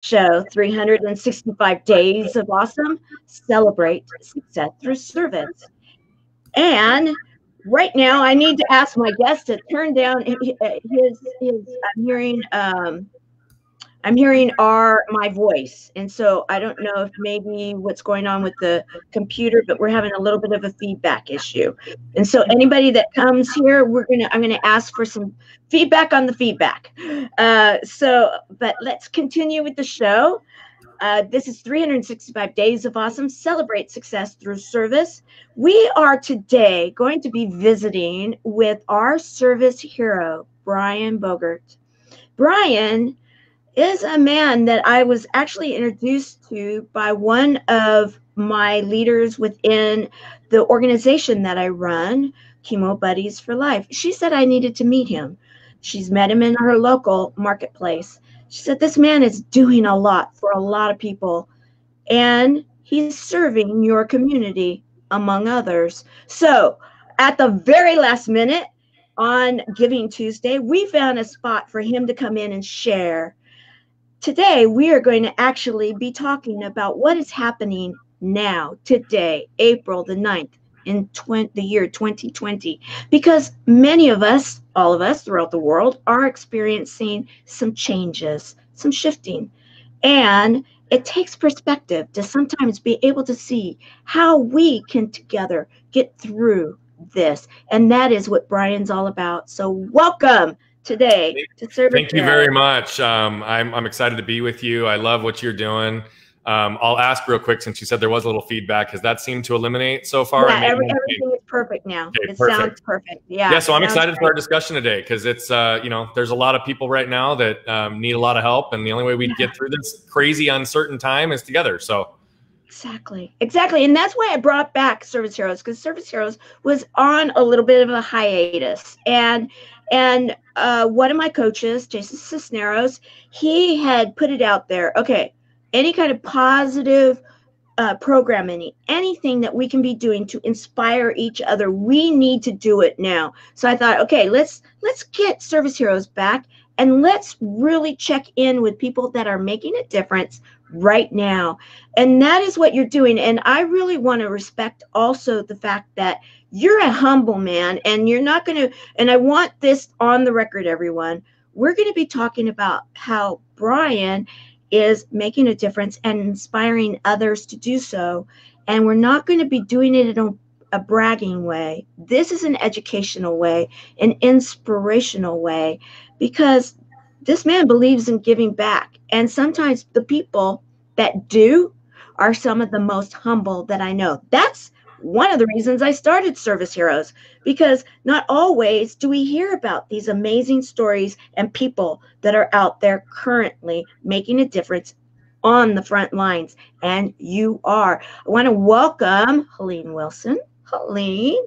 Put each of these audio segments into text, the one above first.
show 365 days of awesome. Celebrate success through service. And right now i need to ask my guest to turn down his his i'm hearing um I'm hearing our my voice, and so I don't know if maybe what's going on with the computer, but we're having a little bit of a feedback issue. And so anybody that comes here, we're gonna I'm gonna ask for some feedback on the feedback. Uh, so, but let's continue with the show. Uh, this is 365 Days of Awesome. Celebrate success through service. We are today going to be visiting with our service hero, Brian Bogert. Brian is a man that I was actually introduced to by one of my leaders within the organization that I run, Chemo Buddies for Life. She said I needed to meet him. She's met him in her local marketplace. She said this man is doing a lot for a lot of people and he's serving your community among others. So, at the very last minute on Giving Tuesday, we found a spot for him to come in and share Today, we are going to actually be talking about what is happening now, today, April the 9th, in 20, the year 2020, because many of us, all of us throughout the world, are experiencing some changes, some shifting. And it takes perspective to sometimes be able to see how we can together get through this. And that is what Brian's all about. So, welcome today to serve. Thank you very much. Um, I'm, I'm excited to be with you. I love what you're doing. Um, I'll ask real quick since you said there was a little feedback. Has that seemed to eliminate so far? Yeah, every, everything is perfect now. Okay, it perfect. sounds perfect. Yeah. Yeah. So I'm excited great. for our discussion today because it's uh, you know there's a lot of people right now that um, need a lot of help, and the only way we yeah. get through this crazy uncertain time is together. So. Exactly. Exactly. And that's why I brought back Service Heroes because Service Heroes was on a little bit of a hiatus. And and uh, one of my coaches, Jason Cisneros, he had put it out there. Okay, any kind of positive uh, programming, anything that we can be doing to inspire each other, we need to do it now. So I thought, okay, let's let's get Service Heroes back and let's really check in with people that are making a difference right now. And that is what you're doing. And I really want to respect also the fact that you're a humble man and you're not going to and i want this on the record everyone we're going to be talking about how brian is making a difference and inspiring others to do so and we're not going to be doing it in a, a bragging way this is an educational way an inspirational way because this man believes in giving back and sometimes the people that do are some of the most humble that i know that's one of the reasons I started Service Heroes because not always do we hear about these amazing stories and people that are out there currently making a difference on the front lines. And you are. I want to welcome Helene Wilson. Helene,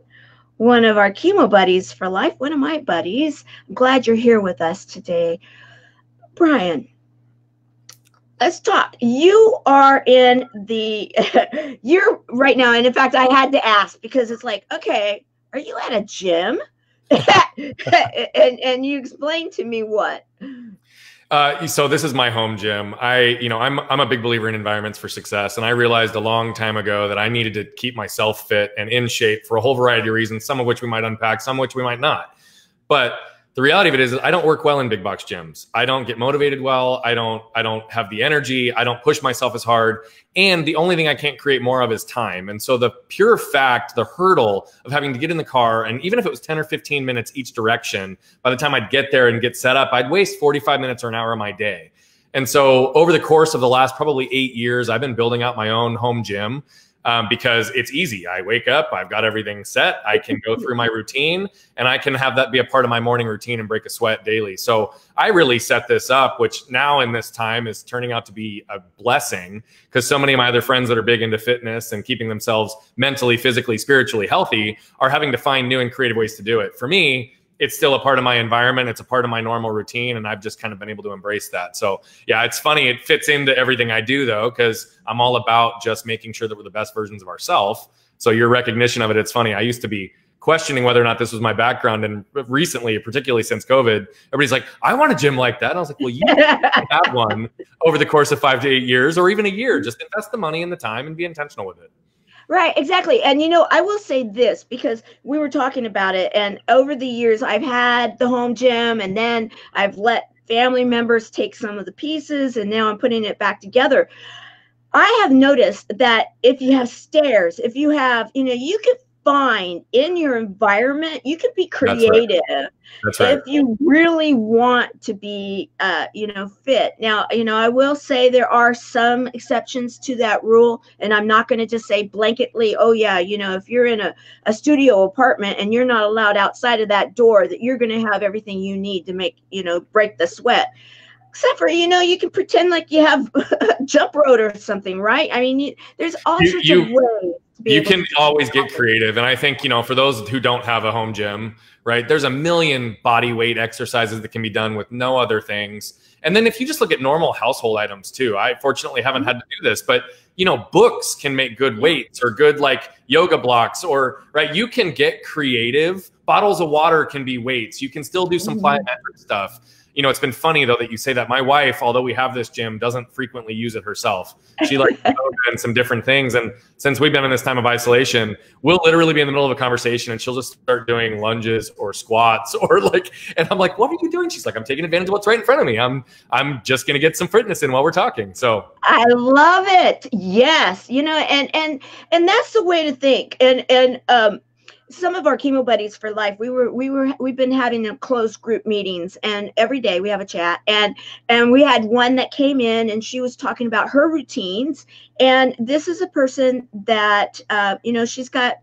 one of our chemo buddies for life, one of my buddies. I'm glad you're here with us today. Brian, let's talk. You are in the, you're right now. And in fact, I had to ask because it's like, okay, are you at a gym? and, and you explained to me what? Uh, so this is my home gym. I, you know, I'm I'm a big believer in environments for success, and I realized a long time ago that I needed to keep myself fit and in shape for a whole variety of reasons. Some of which we might unpack, some of which we might not. But the reality of it is I don't work well in big box gyms. I don't get motivated well. I don't I don't have the energy. I don't push myself as hard. And the only thing I can't create more of is time. And so the pure fact, the hurdle of having to get in the car and even if it was 10 or 15 minutes each direction, by the time I'd get there and get set up, I'd waste 45 minutes or an hour of my day. And so over the course of the last probably 8 years, I've been building out my own home gym um, because it's easy. I wake up, I've got everything set. I can go through my routine and I can have that be a part of my morning routine and break a sweat daily. So I really set this up, which now in this time is turning out to be a blessing because so many of my other friends that are big into fitness and keeping themselves mentally, physically, spiritually healthy are having to find new and creative ways to do it. For me, it's still a part of my environment. It's a part of my normal routine. And I've just kind of been able to embrace that. So yeah, it's funny. It fits into everything I do though, because I'm all about just making sure that we're the best versions of ourselves. So your recognition of it, it's funny. I used to be questioning whether or not this was my background. And recently, particularly since COVID, everybody's like, I want a gym like that. And I was like, well, you have one over the course of five to eight years or even a year. Just invest the money and the time and be intentional with it. Right, exactly. And you know, I will say this because we were talking about it, and over the years, I've had the home gym, and then I've let family members take some of the pieces, and now I'm putting it back together. I have noticed that if you have stairs, if you have, you know, you can find in your environment you can be creative That's right. That's right. if you really want to be uh, you know fit. Now you know i will say there are some exceptions to that rule and i'm not going to just say blanketly oh yeah you know if you're in a, a studio apartment and you're not allowed outside of that door that you're going to have everything you need to make you know break the sweat. Except for you know you can pretend like you have a jump rope or something right? I mean you, there's all You- sorts you- of ways you can always get creative and i think you know for those who don't have a home gym right there's a million body weight exercises that can be done with no other things. And then if you just look at normal household items too i fortunately haven't had to do this but you know books can make good weights or good like yoga blocks or right you can get creative. Bottles of water can be weights. You can still do some Mhm. plyometric stuff you know it's been funny though that you say that. My wife although we have this gym doesn't frequently use it herself. She likes and some different things. And since we've been in this time of isolation we'll literally be in the middle of a conversation and she'll just start doing lunges or squats or like and i'm like what are you doing? She's like i'm taking advantage of what's right in front of me. I'm i'm just gonna get some fitness in while we're talking. So I love it. Yes, you know, and and and that's the way to think. And and um, some of our chemo buddies for life, we were we were we've been having a closed group meetings, and every day we have a chat. And and we had one that came in, and she was talking about her routines. And this is a person that uh, you know she's got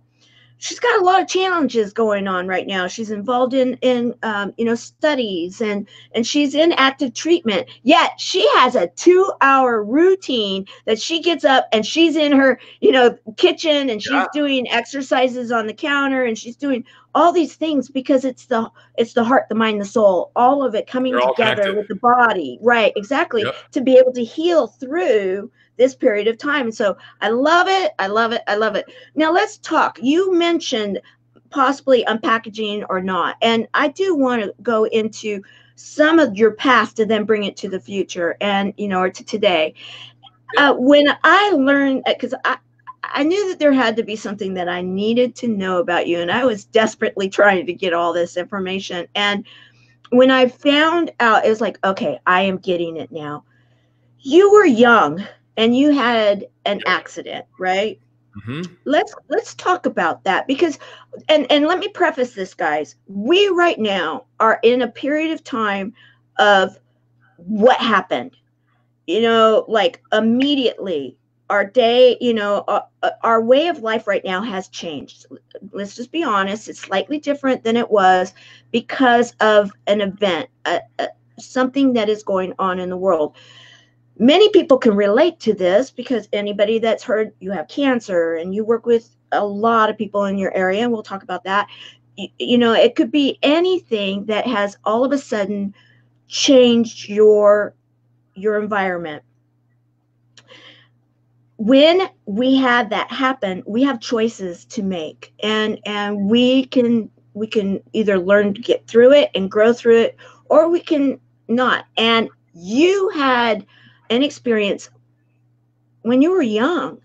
she's got a lot of challenges going on right now. She's involved in in um, you know studies and and she's in active treatment. Yet she has a two hour routine that she gets up and she's in her you know kitchen and she's Yeah. doing exercises on the counter and she's doing all these things because it's the it's the heart, the mind, the soul, all of it coming They're together with the body. Right, exactly. Yep. To be able to heal through this period of time. So I love it. I love it. I love it. Now let's talk. You mentioned possibly unpackaging or not. And I do want to go into some of your past to then bring it to the future and, you know, or to today. Uh, when I learned, because I, I knew that there had to be something that I needed to know about you, and I was desperately trying to get all this information. And when I found out, it was like, okay, I am getting it now. You were young and you had an accident, right? mhm. let's let's talk about that because and and let me preface this guys. We right now are in a period of time of what happened. You know like immediately our day you know uh, our way of life right now has changed. Let's just be honest it's slightly different than it was because of an event uh, uh, something that is going on in the world many people can relate to this because anybody that's heard you have cancer and you work with a lot of people in your area and we'll talk about that. You, you know it could be anything that has all of a sudden changed your your environment. When we have that happen we have choices to make and and we can we can either learn to get through it and grow through it or we can not. And you had an experience when you were young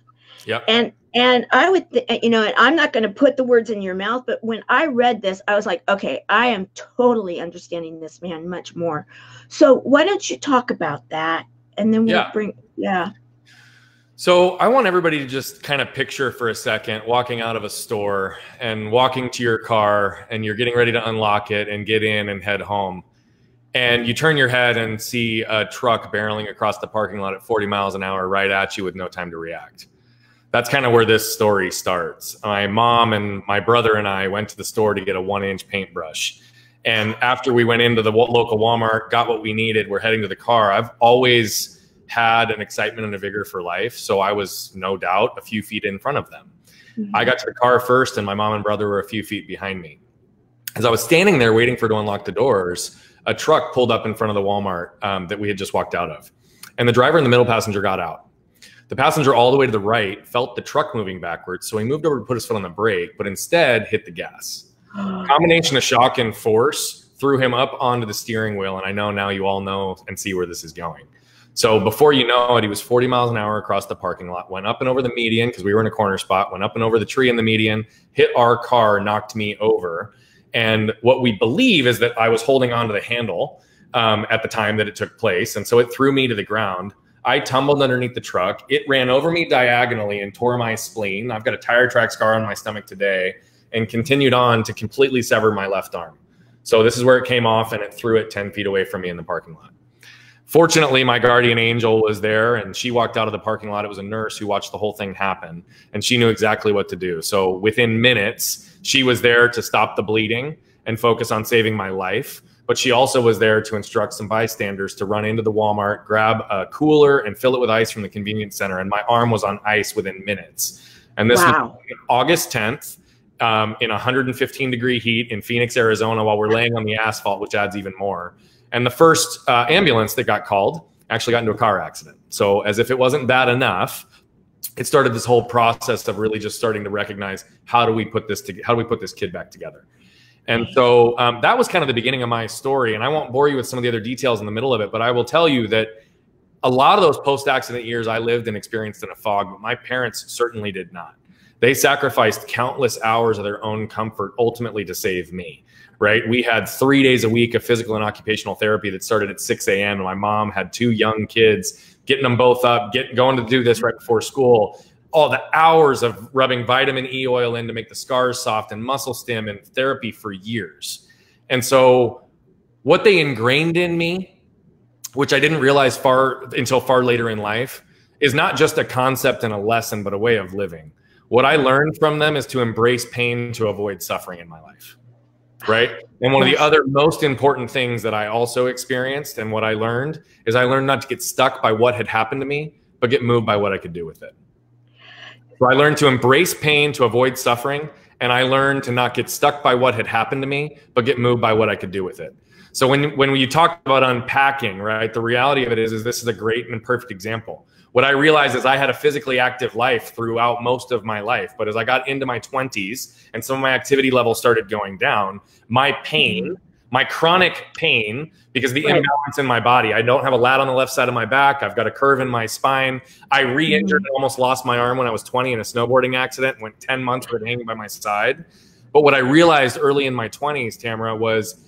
Yep. and and i would th- you know and i'm not going to put the words in your mouth but when i read this i was like okay i am totally understanding this man much more so why don't you talk about that and then we'll Yeah. bring yeah So I want everybody to just kind of picture for a second walking out of a store and walking to your car and you're getting ready to unlock it and get in and head home. And you turn your head and see a truck barreling across the parking lot at 40 miles an hour right at you with no time to react. That's kind of where this story starts. My mom and my brother and I went to the store to get a one inch paintbrush. And after we went into the local Walmart, got what we needed, we're heading to the car. I've always had an excitement and a vigor for life. So I was no doubt a few feet in front of them. Mm-hmm. I got to the car first, and my mom and brother were a few feet behind me. As I was standing there waiting for to unlock the doors, a truck pulled up in front of the Walmart um, that we had just walked out of, and the driver and the middle passenger got out. The passenger all the way to the right felt the truck moving backwards, so he moved over to put his foot on the brake, but instead hit the gas. Combination of shock and force threw him up onto the steering wheel, and I know now you all know and see where this is going. So before you know it, he was 40 miles an hour across the parking lot, went up and over the median because we were in a corner spot, went up and over the tree in the median, hit our car, knocked me over. And what we believe is that I was holding onto the handle um, at the time that it took place. And so it threw me to the ground. I tumbled underneath the truck. It ran over me diagonally and tore my spleen. I've got a tire track scar on my stomach today and continued on to completely sever my left arm. So this is where it came off and it threw it 10 feet away from me in the parking lot. Fortunately, my guardian angel was there and she walked out of the parking lot. It was a nurse who watched the whole thing happen and she knew exactly what to do. So within minutes, she was there to stop the bleeding and focus on saving my life but she also was there to instruct some bystanders to run into the Walmart, grab a cooler, and fill it with ice from the convenience center. And my arm was on ice within minutes. And this wow. was August 10th um, in 115 degree heat in Phoenix, Arizona, while we're laying on the asphalt, which adds even more. And the first uh, ambulance that got called actually got into a car accident. So, as if it wasn't bad enough, it started this whole process of really just starting to recognize how do we put this to, how do we put this kid back together and so um, that was kind of the beginning of my story. And I won't bore you with some of the other details in the middle of it, but I will tell you that a lot of those post accident years I lived and experienced in a fog, but my parents certainly did not. They sacrificed countless hours of their own comfort ultimately to save me. Right. We had three days a week of physical and occupational therapy that started at 6 a.m. And my mom had two young kids, getting them both up, get going to do this right before school all the hours of rubbing vitamin E oil in to make the scars soft and muscle stim and therapy for years. And so what they ingrained in me, which I didn't realize far until far later in life, is not just a concept and a lesson, but a way of living. What I learned from them is to embrace pain to avoid suffering in my life. Right. And one of the other most important things that I also experienced and what I learned is I learned not to get stuck by what had happened to me, but get moved by what I could do with it. So I learned to embrace pain to avoid suffering. And I learned to not get stuck by what had happened to me, but get moved by what I could do with it. So when, when you talk about unpacking, right, the reality of it is, is this is a great and perfect example. What I realized is I had a physically active life throughout most of my life. But as I got into my 20s and some of my activity levels started going down, my pain my chronic pain because the right. imbalance in my body. I don't have a lat on the left side of my back. I've got a curve in my spine. I re-injured mm-hmm. and almost lost my arm when I was 20 in a snowboarding accident. Went 10 months with it hanging by my side. But what I realized early in my 20s, Tamara, was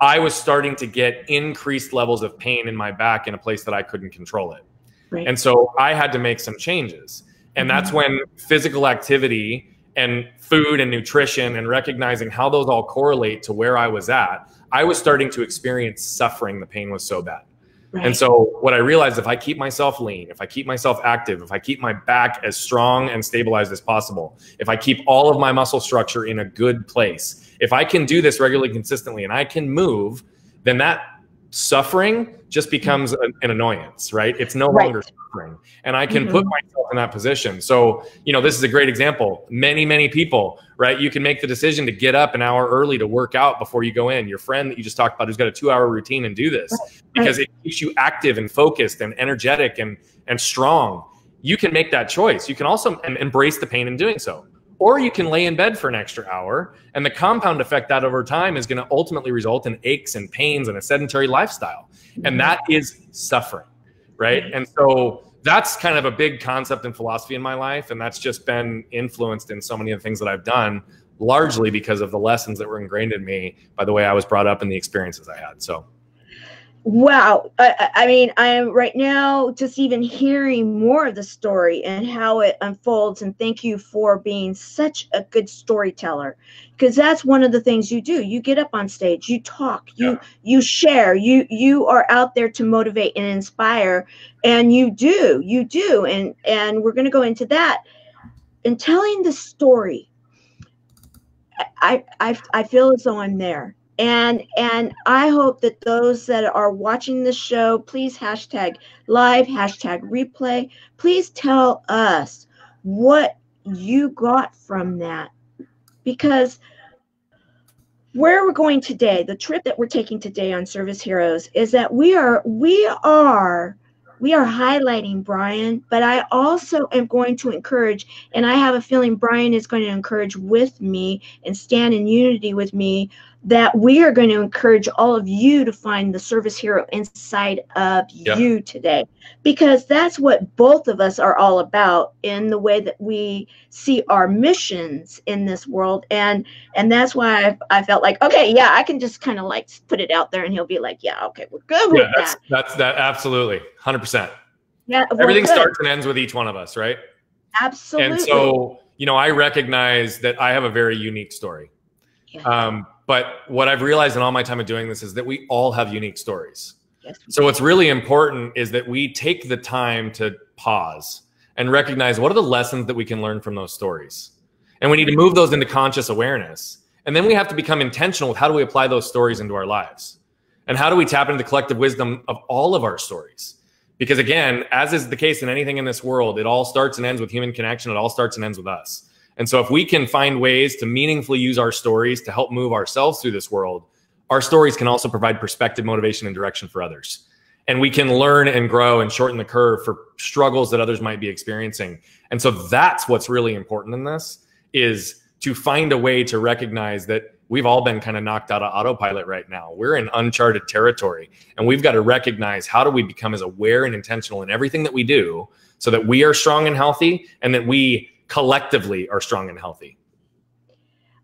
I was starting to get increased levels of pain in my back in a place that I couldn't control it. Right. And so I had to make some changes. And mm-hmm. that's when physical activity and food and nutrition and recognizing how those all correlate to where I was at, I was starting to experience suffering. The pain was so bad. Right. And so what I realized if I keep myself lean, if I keep myself active, if I keep my back as strong and stabilized as possible, if I keep all of my muscle structure in a good place, if I can do this regularly consistently and I can move, then that suffering just becomes an, an annoyance, right? It's no right. longer suffering. And I can mm-hmm. put myself in that position. So, you know, this is a great example. Many, many people, right? You can make the decision to get up an hour early to work out before you go in. Your friend that you just talked about who's got a two hour routine and do this right. because it keeps you active and focused and energetic and, and strong. You can make that choice. You can also embrace the pain in doing so or you can lay in bed for an extra hour. And the compound effect that over time is going to ultimately result in aches and pains and a sedentary lifestyle. And mm-hmm. that is suffering, right? And so that's kind of a big concept and philosophy in my life. And that's just been influenced in so many of the things that I've done, largely because of the lessons that were ingrained in me by the way I was brought up and the experiences I had. So. Wow. I, I, mean, I am right now just even hearing more of the story and how it unfolds. And thank you for being such a good storyteller because that's one of the things you do. You get up on stage, you talk, you yeah. you share, you you are out there to motivate and inspire, and you do, you do. And and we're gonna go into that. In telling the story, I I I feel as though I'm there and and i hope that those that are watching the show please hashtag live hashtag replay. Please tell us what you got from that. Because where we're going today the trip that we're taking today on service heroes is that we are we are we are highlighting Brian, but I also am going to encourage, and I have a feeling Brian is going to encourage with me and stand in unity with me that we are going to encourage all of you to find the service hero inside of yeah. you today. Because that's what both of us are all about in the way that we see our missions in this world. And and that's why i i felt like okay yeah i can just kind of like put it out there and he'll be like yeah okay we're good yeah, with that's, that. that's that absolutely 100% yeah everything good. starts and ends with each one of us right? Absolutely and so you know i recognize that i have a very unique story. Yeah. um but what I've realized in all my time of doing this is that we all have unique stories. Yes. So what's really important is that we take the time to pause and recognize what are the lessons that we can learn from those stories. And we need to move those into conscious awareness. And then we have to become intentional with how do we apply those stories into our lives? And how do we tap into the collective wisdom of all of our stories? Because again, as is the case in anything in this world, it all starts and ends with human connection. It all starts and ends with us. And so if we can find ways to meaningfully use our stories to help move ourselves through this world, our stories can also provide perspective, motivation, and direction for others. And we can learn and grow and shorten the curve for struggles that others might be experiencing. And so that's what's really important in this is to find a way to recognize that we've all been kind of knocked out of autopilot right now. We're in uncharted territory and we've got to recognize how do we become as aware and intentional in everything that we do so that we are strong and healthy and that we collectively are strong and healthy.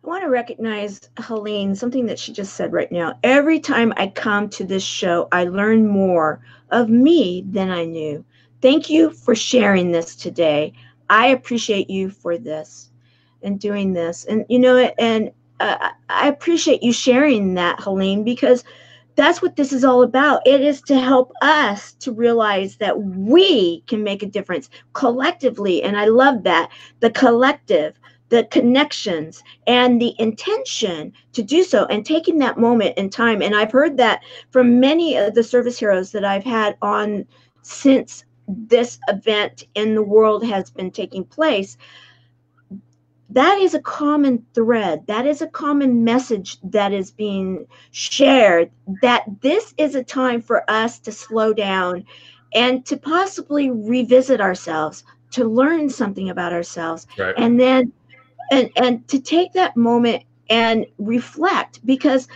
I want to recognize Helene, something that she just said right now. Every time I come to this show, I learn more of me than I knew. Thank you for sharing this today. I appreciate you for this and doing this. And, you know, and uh, I appreciate you sharing that, Helene, because that's what this is all about. It is to help us to realize that we can make a difference collectively. And I love that the collective, the connections, and the intention to do so, and taking that moment in time. And I've heard that from many of the service heroes that I've had on since this event in the world has been taking place that is a common thread. That is a common message that is being shared that this is a time for us to slow down and to possibly revisit ourselves, to learn something about ourselves. Right. And then and and to take that moment and reflect because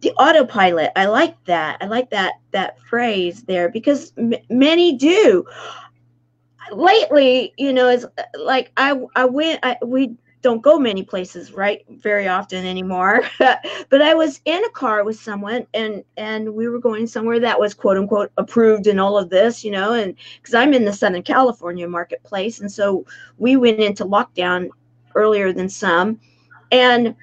the autopilot i like that i like that that phrase there because m- many do lately, you know, is uh, like I I went I, we don't go many places right very often anymore. But i was in a car with someone and and we were going somewhere that was quote unquote approved and all of this you know and because i'm in the southern california marketplace. And so we went into lockdown earlier than some. And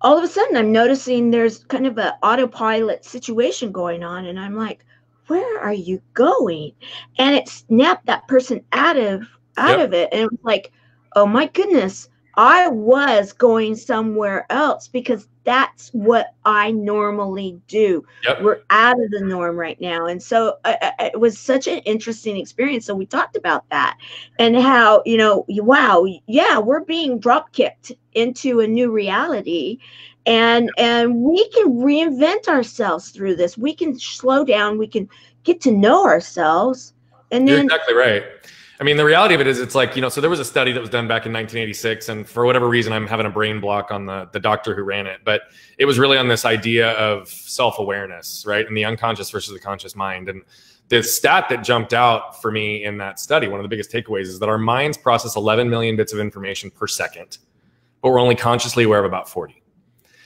all of a sudden i'm noticing there's kind of an autopilot situation going on. And i'm like where are you going? And it snapped that person out of out yep. of it. And it was like, oh my goodness, I was going somewhere else because that's what I normally do. Yep. We're out of the norm right now. And so uh, uh, it was such an interesting experience. So we talked about that and how, you know, wow, yeah, we're being drop kicked into a new reality and and we can reinvent ourselves through this. We can slow down. We can get to know ourselves. And then You're exactly right. I mean the reality of it is it's like you know so there was a study that was done back in 1986 and for whatever reason i'm having a brain block on the the doctor who ran it but it was really on this idea of self-awareness right? And the unconscious versus the conscious mind. And the stat that jumped out for me in that study one of the biggest takeaways is that our minds process 11 million bits of information per second but we're only consciously aware of about 40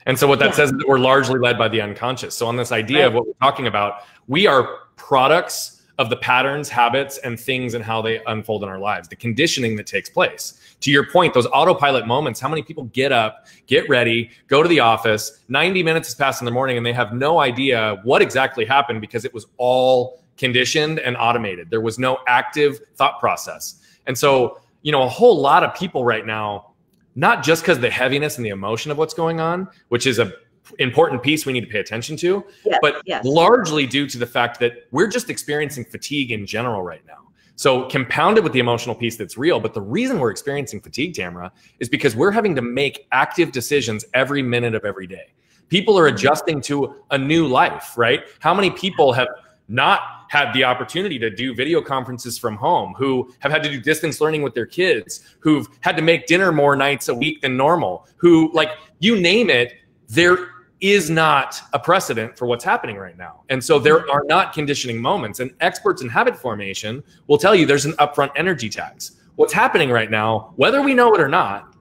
and so what that yeah. says is that we're largely led by the unconscious. So on this idea right. of what we're talking about, we are products of the patterns, habits, and things and how they unfold in our lives, the conditioning that takes place. To your point, those autopilot moments, how many people get up, get ready, go to the office, 90 minutes has passed in the morning, and they have no idea what exactly happened because it was all conditioned and automated. There was no active thought process. And so, you know, a whole lot of people right now not just because the heaviness and the emotion of what's going on, which is a important piece we need to pay attention to, yes, but yes. largely due to the fact that we're just experiencing fatigue in general right now. So compounded with the emotional piece that's real, but the reason we're experiencing fatigue, Tamara, is because we're having to make active decisions every minute of every day. People are mm-hmm. adjusting to a new life, right? How many people have not had the opportunity to do video conferences from home, who have had to do distance learning with their kids, who've had to make dinner more nights a week than normal, who, like, you name it, there is not a precedent for what's happening right now. And so there are not conditioning moments. And experts in habit formation will tell you there's an upfront energy tax. What's happening right now, whether we know it or not,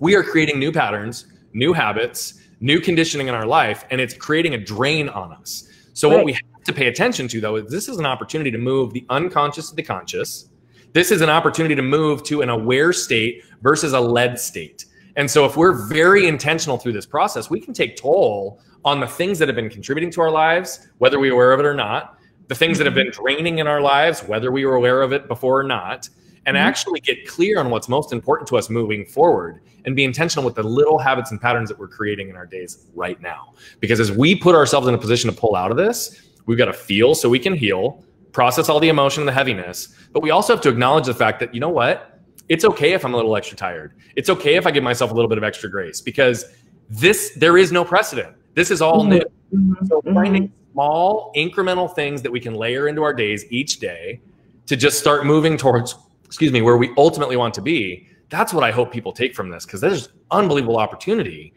we are creating new patterns, new habits, new conditioning in our life, and it's creating a drain on us. So, right. what we have to pay attention to, though, is this is an opportunity to move the unconscious to the conscious. This is an opportunity to move to an aware state versus a led state. And so, if we're very intentional through this process, we can take toll on the things that have been contributing to our lives, whether we were aware of it or not, the things that have been draining in our lives, whether we were aware of it before or not, and mm-hmm. actually get clear on what's most important to us moving forward and be intentional with the little habits and patterns that we're creating in our days right now. Because as we put ourselves in a position to pull out of this, we've got to feel so we can heal, process all the emotion and the heaviness, but we also have to acknowledge the fact that, you know what? it's okay if I'm a little extra tired. It's okay if I give myself a little bit of extra grace because this there is no precedent. This is all new. Mm-hmm. So mm-hmm. finding small incremental things that we can layer into our days each day to just start moving towards excuse me where we ultimately want to be. That's what I hope people take from this because there's unbelievable opportunity.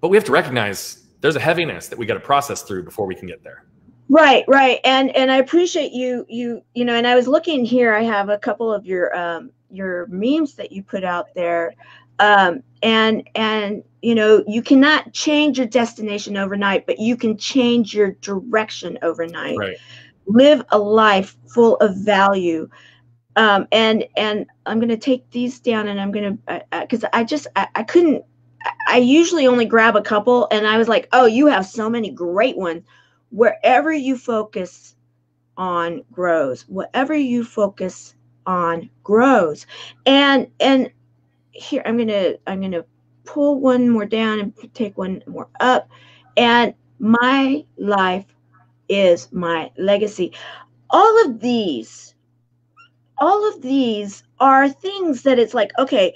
But we have to recognize there's a heaviness that we got to process through before we can get there. Right, right, and and I appreciate you, you, you know. And I was looking here. I have a couple of your um, your memes that you put out there um, and and you know you cannot change your destination overnight but you can change your direction overnight right. live a life full of value um, and and i'm going to take these down and i'm going to because I, I, just I, I couldn't i usually only grab a couple and i was like oh you have so many great ones wherever you focus on grows whatever you focus on grows. And and here I'm gonna I'm gonna pull one more down and take one more up. And my life is my legacy. All of these, all of these are things that it's like, okay,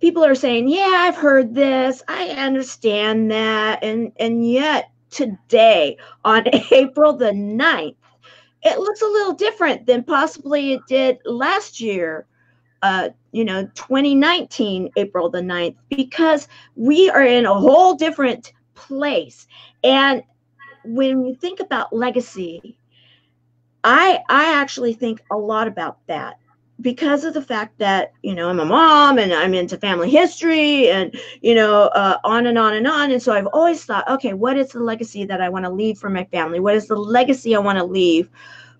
people are saying, yeah, I've heard this, I understand that. And and yet today on April the 9th, it looks a little different than possibly it did last year, uh, you know, 2019, April the 9th, because we are in a whole different place. And when you think about legacy, I I actually think a lot about that because of the fact that you know I'm a mom and I'm into family history and you know uh, on and on and on. And so I've always thought okay what is the legacy that I want to leave for my family? What is the legacy I want to leave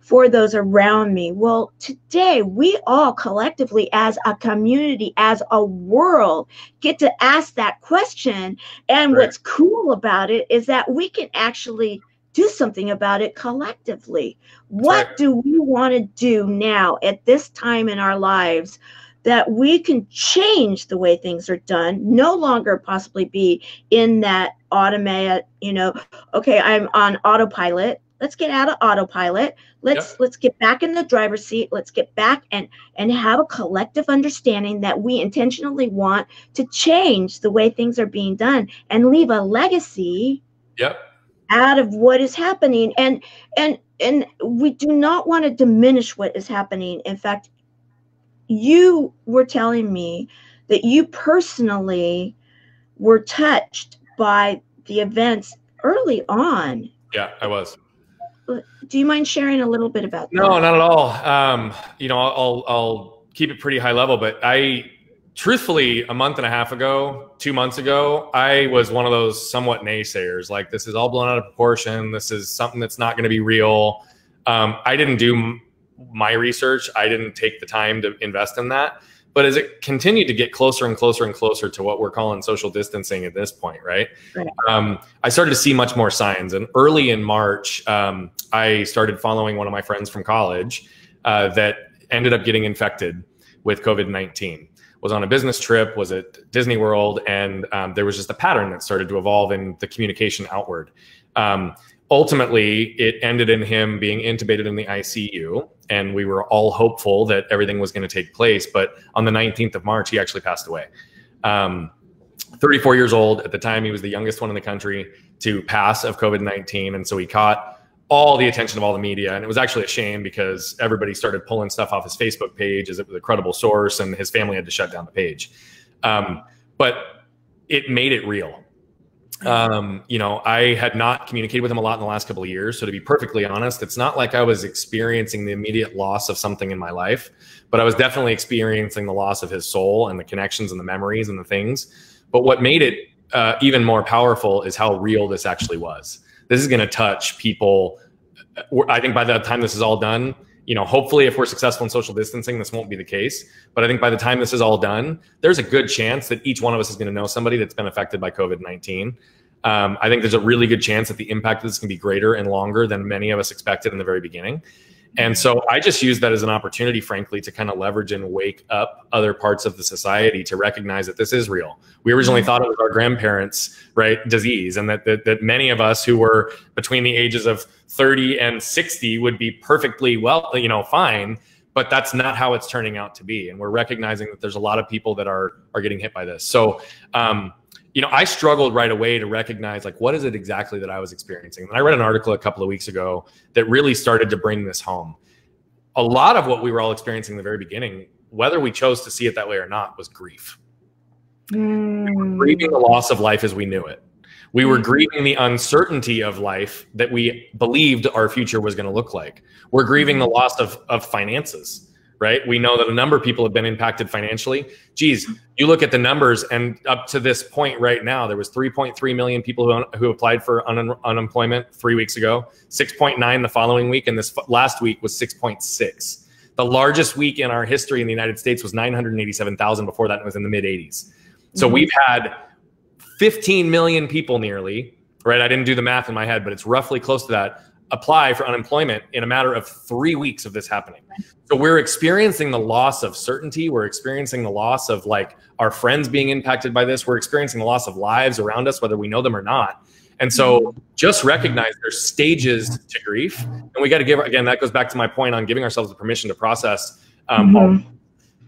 for those around me? Well today we all collectively as a community as a world get to ask that question. And right. what's cool about it is that we can actually do something about it collectively. What right. do we want to do now at this time in our lives that we can change the way things are done, no longer possibly be in that automatic, you know, okay, I'm on autopilot. Let's get out of autopilot. Let's yep. let's get back in the driver's seat. Let's get back and and have a collective understanding that we intentionally want to change the way things are being done and leave a legacy yep out of what is happening and and and we do not want to diminish what is happening in fact you were telling me that you personally were touched by the events early on yeah i was do you mind sharing a little bit about that? no that? not at all um, you know I'll, I'll keep it pretty high level but i truthfully, a month and a half ago, two months ago, I was one of those somewhat naysayers. Like, this is all blown out of proportion. This is something that's not going to be real. Um, I didn't do my research. I didn't take the time to invest in that. But as it continued to get closer and closer and closer to what we're calling social distancing at this point, right? right. Um, I started to see much more signs. And early in March, um, I started following one of my friends from college uh, that ended up getting infected with COVID 19 was on a business trip, was at Disney World, and um, there was just a pattern that started to evolve in the communication outward. Um, ultimately, it ended in him being intubated in the ICU, and we were all hopeful that everything was going to take place. But on the 19th of March, he actually passed away. Um, 34 years old at the time, he was the youngest one in the country to pass of COVID 19, and so he caught all the attention of all the media. And it was actually a shame because everybody started pulling stuff off his Facebook page as it was a credible source, and his family had to shut down the page. Um, but it made it real. Um, you know, I had not communicated with him a lot in the last couple of years. So to be perfectly honest, it's not like I was experiencing the immediate loss of something in my life, but I was definitely experiencing the loss of his soul and the connections and the memories and the things. But what made it uh, even more powerful is how real this actually was this is going to touch people. I think by the time this is all done, you know, hopefully if we're successful in social distancing, this won't be the case. But I think by the time this is all done, there's a good chance that each one of us is going to know somebody that's been affected by COVID 19. Um, I think there's a really good chance that the impact of this can be greater and longer than many of us expected in the very beginning. And so I just use that as an opportunity, frankly, to kind of leverage and wake up other parts of the society to recognize that this is real. We originally thought it was our grandparents' right disease, and that, that that many of us who were between the ages of 30 and 60 would be perfectly well, you know, fine. But that's not how it's turning out to be, and we're recognizing that there's a lot of people that are are getting hit by this. So. Um, you know, I struggled right away to recognize like what is it exactly that I was experiencing. And I read an article a couple of weeks ago that really started to bring this home. A lot of what we were all experiencing in the very beginning, whether we chose to see it that way or not, was grief. Mm. We were grieving the loss of life as we knew it. We were mm. grieving the uncertainty of life that we believed our future was going to look like. We're grieving the loss of, of finances right? We know that a number of people have been impacted financially. Geez, you look at the numbers, and up to this point right now, there was 3.3 million people who, who applied for un unemployment three weeks ago, 6.9 the following week, and this last week was 6.6. The largest week in our history in the United States was 987,000. Before that, it was in the mid 80s. So mm -hmm. we've had 15 million people nearly, right? I didn't do the math in my head, but it's roughly close to that apply for unemployment in a matter of three weeks of this happening. So we're experiencing the loss of certainty. We're experiencing the loss of like our friends being impacted by this. We're experiencing the loss of lives around us, whether we know them or not. And so just recognize there's stages to grief. And we got to give, again, that goes back to my point on giving ourselves the permission to process um, mm-hmm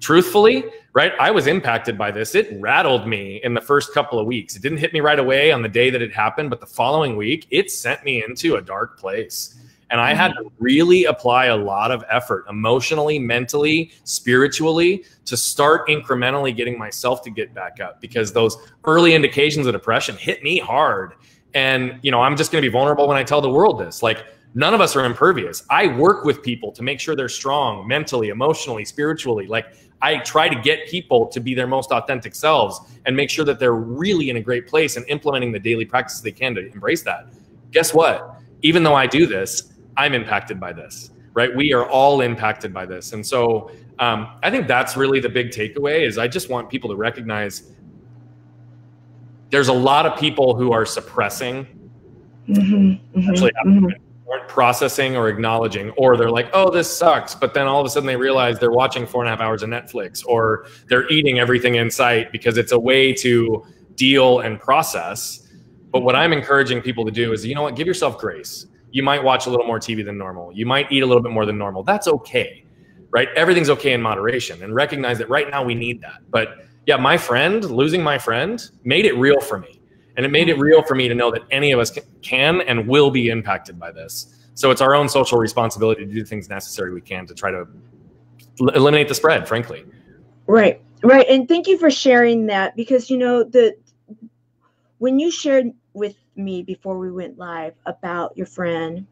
truthfully, right? I was impacted by this. It rattled me in the first couple of weeks. It didn't hit me right away on the day that it happened, but the following week, it sent me into a dark place. And I had to mm. really apply a lot of effort emotionally, mentally, spiritually to start incrementally getting myself to get back up because those early indications of depression hit me hard. And, you know, I'm just going to be vulnerable when I tell the world this. Like, none of us are impervious. I work with people to make sure they're strong mentally, emotionally, spiritually. Like, I try to get people to be their most authentic selves and make sure that they're really in a great place and implementing the daily practices they can to embrace that. Guess what? Even though I do this, I'm impacted by this, right? We are all impacted by this. And so um, I think that's really the big takeaway is I just want people to recognize there's a lot of people who are suppressing mm-hmm, mm-hmm, aren't processing or acknowledging, or they're like, oh, this sucks. But then all of a sudden they realize they're watching four and a half hours of Netflix or they're eating everything in sight because it's a way to deal and process. But what I'm encouraging people to do is, you know what, give yourself grace. You might watch a little more TV than normal. You might eat a little bit more than normal. That's okay, right? Everything's okay in moderation and recognize that right now we need that. But yeah, my friend, losing my friend made it real for me and it made it real for me to know that any of us can and will be impacted by this. So it's our own social responsibility to do the things necessary we can to try to eliminate the spread, frankly. Right, right. And thank you for sharing that because, you know, the when you shared with me before we went live about your friend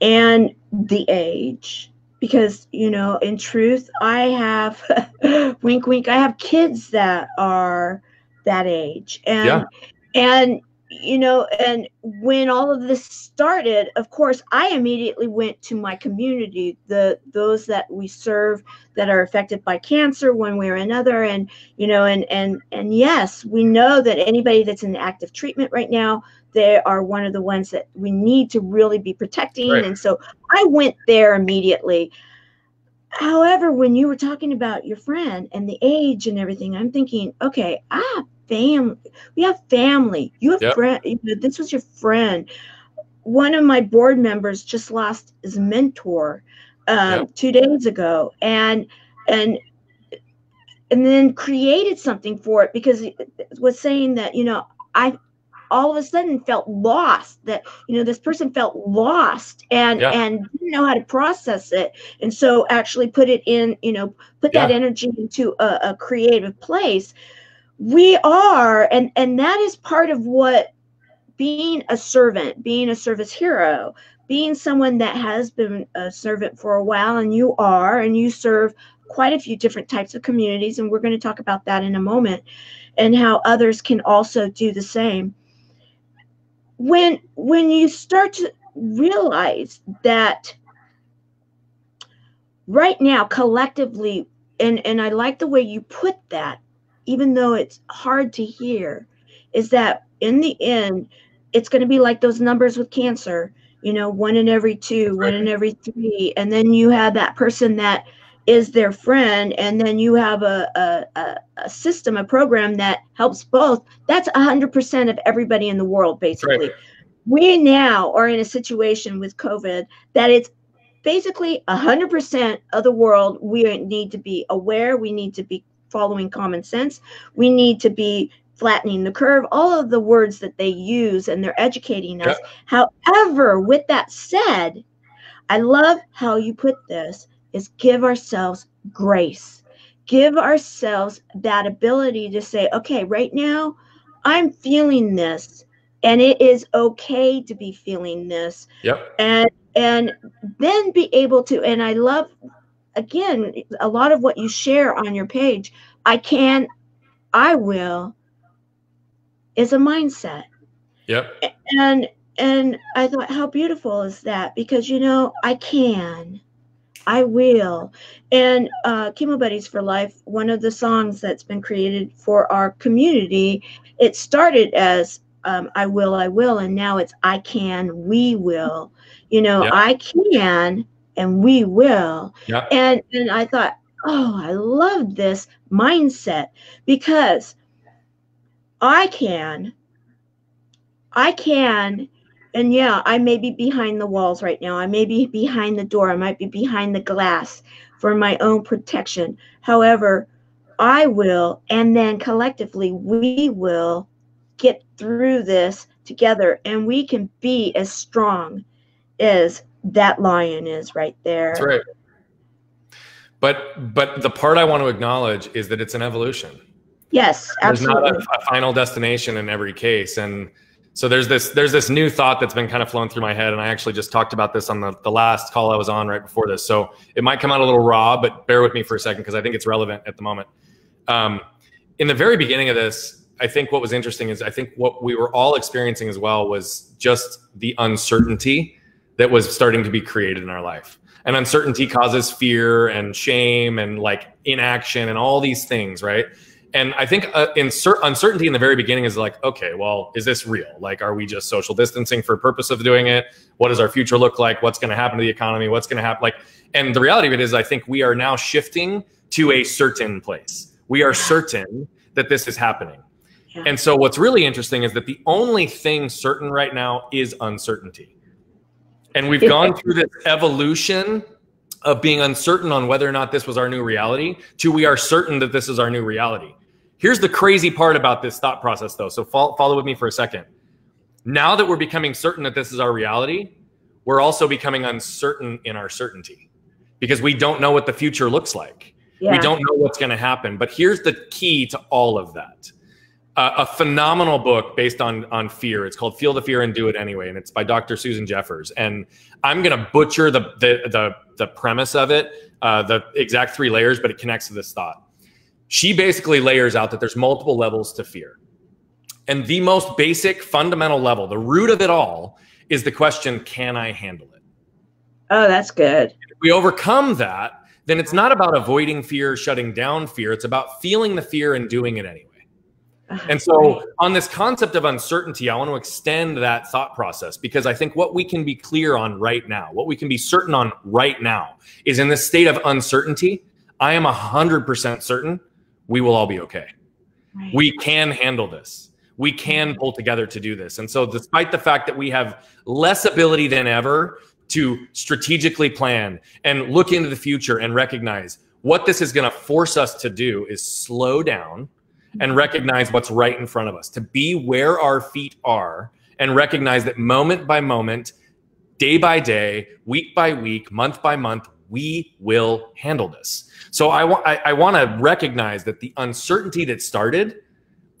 and the age, because you know in truth i have wink wink i have kids that are that age and yeah and you know and when all of this started of course i immediately went to my community the those that we serve that are affected by cancer one way or another. And you know and and and yes we know that anybody that's in active treatment right now they are one of the ones that we need to really be protecting. Right. and so i went there immediately. However when you were talking about your friend and the age and everything i'm thinking okay i family. We have family. You have yep. friend. You know, this was your friend. One of my board members just lost his mentor um, yep. two days ago, and and and then created something for it because it was saying that you know I all of a sudden felt lost that you know this person felt lost and yeah. and didn't know how to process it and so actually put it in you know put yeah. that energy into a, a creative place we are and and that is part of what being a servant being a service hero being someone that has been a servant for a while and you are and you serve quite a few different types of communities and we're going to talk about that in a moment and how others can also do the same. When when you start to realize that right now collectively and and I like the way you put that even though it's hard to hear is that in the end it's going to be like those numbers with cancer you know one in every two one in every three and then you have that person that is their friend and then you have a, a, a system a program that helps both. That's 100% of everybody in the world basically right. we now are in a situation with covid that it's basically 100% of the world we need to be aware we need to be following common sense we need to be flattening the curve all of the words that they use and they're educating us yeah. however with that said i love how you put this is give ourselves grace. Give ourselves that ability to say, okay, right now I'm feeling this and it is okay to be feeling this. Yep. And and then be able to and I love again a lot of what you share on your page. I can I will is a mindset. Yep. And and I thought how beautiful is that because you know I can I will. And uh, Chemo Buddies for Life, one of the songs that's been created for our community, it started as um, I will, I will, and now it's I can, we will. You know, yep. I can and we will. Yep. And and I thought, oh, I love this mindset because I can, I can and yeah, I may be behind the walls right now. I may be behind the door. I might be behind the glass for my own protection. However, I will, and then collectively, we will get through this together and we can be as strong as that lion is right there. That's right. But but the part I want to acknowledge is that it's an evolution. Yes, absolutely. There's not a, a final destination in every case. And so there's this there's this new thought that's been kind of flowing through my head and i actually just talked about this on the, the last call i was on right before this so it might come out a little raw but bear with me for a second because i think it's relevant at the moment um, in the very beginning of this i think what was interesting is i think what we were all experiencing as well was just the uncertainty that was starting to be created in our life and uncertainty causes fear and shame and like inaction and all these things right and I think uh, in cer- uncertainty in the very beginning is like, okay, well, is this real? Like, are we just social distancing for purpose of doing it? What does our future look like? What's going to happen to the economy? What's going to happen? Like, and the reality of it is, I think we are now shifting to a certain place. We are certain that this is happening. And so, what's really interesting is that the only thing certain right now is uncertainty. And we've gone through this evolution of being uncertain on whether or not this was our new reality to we are certain that this is our new reality. Here's the crazy part about this thought process, though. So follow, follow with me for a second. Now that we're becoming certain that this is our reality, we're also becoming uncertain in our certainty because we don't know what the future looks like. Yeah. We don't know what's going to happen. But here's the key to all of that. A phenomenal book based on on fear. It's called Feel the Fear and Do It Anyway, and it's by Dr. Susan Jeffers. And I'm going to butcher the, the the the premise of it, uh, the exact three layers, but it connects to this thought she basically layers out that there's multiple levels to fear. And the most basic fundamental level, the root of it all, is the question can I handle it? Oh, that's good. If we overcome that, then it's not about avoiding fear, shutting down fear. It's about feeling the fear and doing it anyway. Uh-huh. And so, on this concept of uncertainty, I want to extend that thought process because I think what we can be clear on right now, what we can be certain on right now, is in this state of uncertainty, I am 100% certain we will all be okay. Right. We can handle this. We can pull together to do this. And so, despite the fact that we have less ability than ever to strategically plan and look into the future and recognize what this is going to force us to do is slow down and recognize what's right in front of us, to be where our feet are and recognize that moment by moment, day by day, week by week, month by month, we will handle this. So I, wa- I, I want to recognize that the uncertainty that started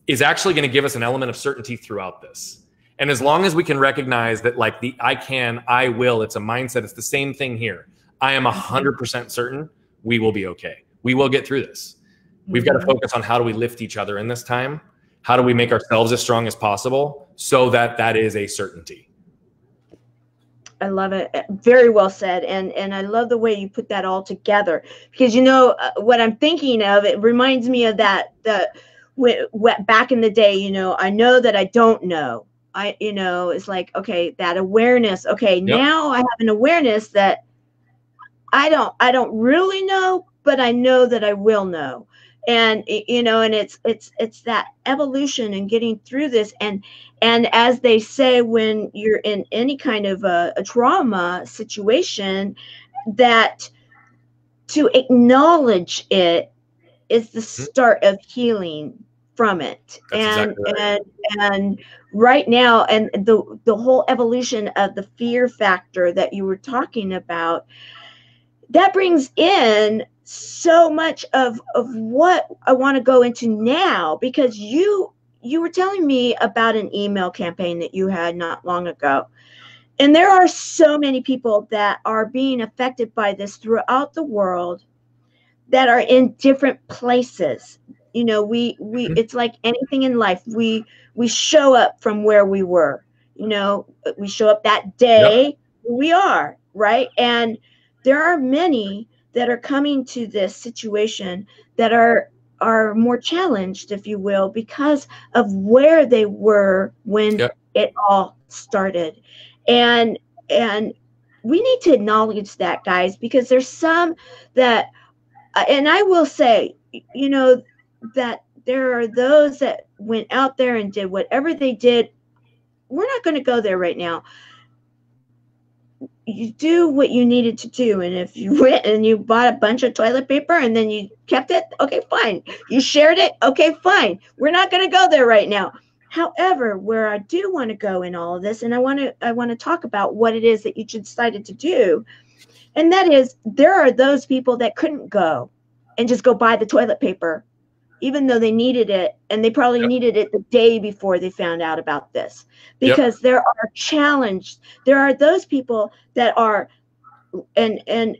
is actually going to give us an element of certainty throughout this. And as long as we can recognize that, like the I can, I will, it's a mindset, it's the same thing here. I am 100% certain we will be okay. We will get through this. We've got to mm-hmm. focus on how do we lift each other in this time? How do we make ourselves as strong as possible so that that is a certainty? I love it. Very well said. And and I love the way you put that all together because you know uh, what I'm thinking of. It reminds me of that the back in the day. You know, I know that I don't know. I you know it's like okay that awareness. Okay, yep. now I have an awareness that I don't I don't really know, but I know that I will know and you know and it's it's it's that evolution and getting through this and and as they say when you're in any kind of a, a trauma situation that to acknowledge it is the mm-hmm. start of healing from it That's and exactly right. and and right now and the the whole evolution of the fear factor that you were talking about that brings in so much of of what I want to go into now because you you were telling me about an email campaign that you had not long ago. And there are so many people that are being affected by this throughout the world that are in different places. You know, we we mm-hmm. it's like anything in life. We we show up from where we were. You know, we show up that day yep. we are, right? And there are many that are coming to this situation that are are more challenged if you will because of where they were when yep. it all started. And and we need to acknowledge that guys because there's some that uh, and i will say you know that there are those that went out there and did whatever they did. We're not going to go there right now you do what you needed to do. And if you went and you bought a bunch of toilet paper and then you kept it, okay, fine. You shared it, okay, fine. We're not going to go there right now. However, where I do want to go in all of this, and I want to I want to talk about what it is that you decided to do, and that is there are those people that couldn't go and just go buy the toilet paper even though they needed it and they probably yep. needed it the day before they found out about this because yep. there are challenged there are those people that are and and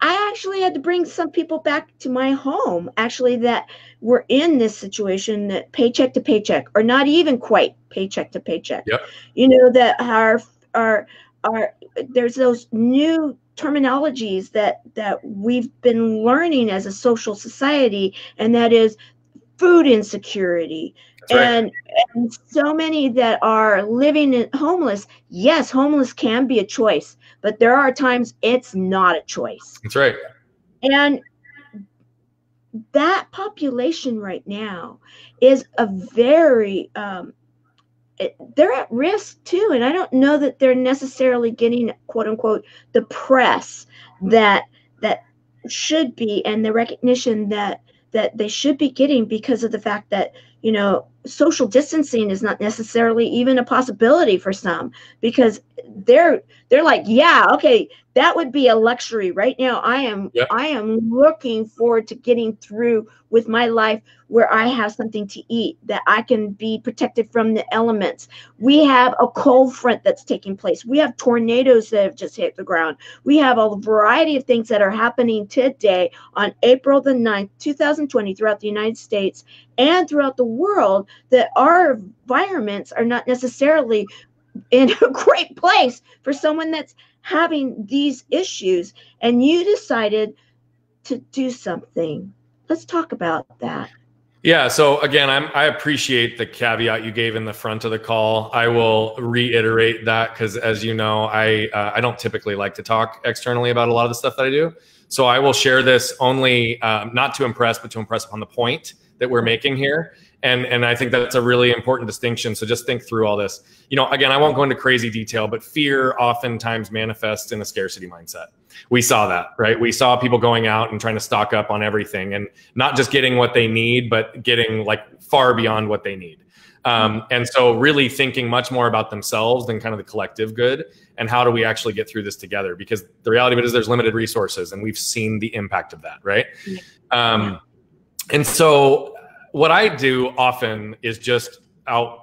i actually had to bring some people back to my home actually that were in this situation that paycheck to paycheck or not even quite paycheck to paycheck yep. you know that are are are there's those new terminologies that that we've been learning as a social society and that is food insecurity. And, and so many that are living in homeless yes homeless can be a choice but there are times it's not a choice. That's right. And that population right now is a very um, they're at risk too and i don't know that they're necessarily getting quote unquote the press that that should be and the recognition that that they should be getting because of the fact that you know social distancing is not necessarily even a possibility for some because they're they're like yeah okay that would be a luxury right now i am yep. i am looking forward to getting through with my life where I have something to eat, that I can be protected from the elements. We have a cold front that's taking place. We have tornadoes that have just hit the ground. We have a variety of things that are happening today on April the 9th, 2020, throughout the United States and throughout the world that our environments are not necessarily in a great place for someone that's having these issues. And you decided to do something. Let's talk about that. Yeah. So again, I'm, I appreciate the caveat you gave in the front of the call. I will reiterate that because, as you know, I uh, I don't typically like to talk externally about a lot of the stuff that I do. So I will share this only um, not to impress, but to impress upon the point that we're making here. And and I think that's a really important distinction. So just think through all this. You know, again, I won't go into crazy detail, but fear oftentimes manifests in a scarcity mindset. We saw that, right? We saw people going out and trying to stock up on everything and not just getting what they need, but getting like far beyond what they need. Um, and so, really thinking much more about themselves than kind of the collective good, and how do we actually get through this together? Because the reality of it is, there's limited resources, and we've seen the impact of that, right? Um, and so, what I do often is just out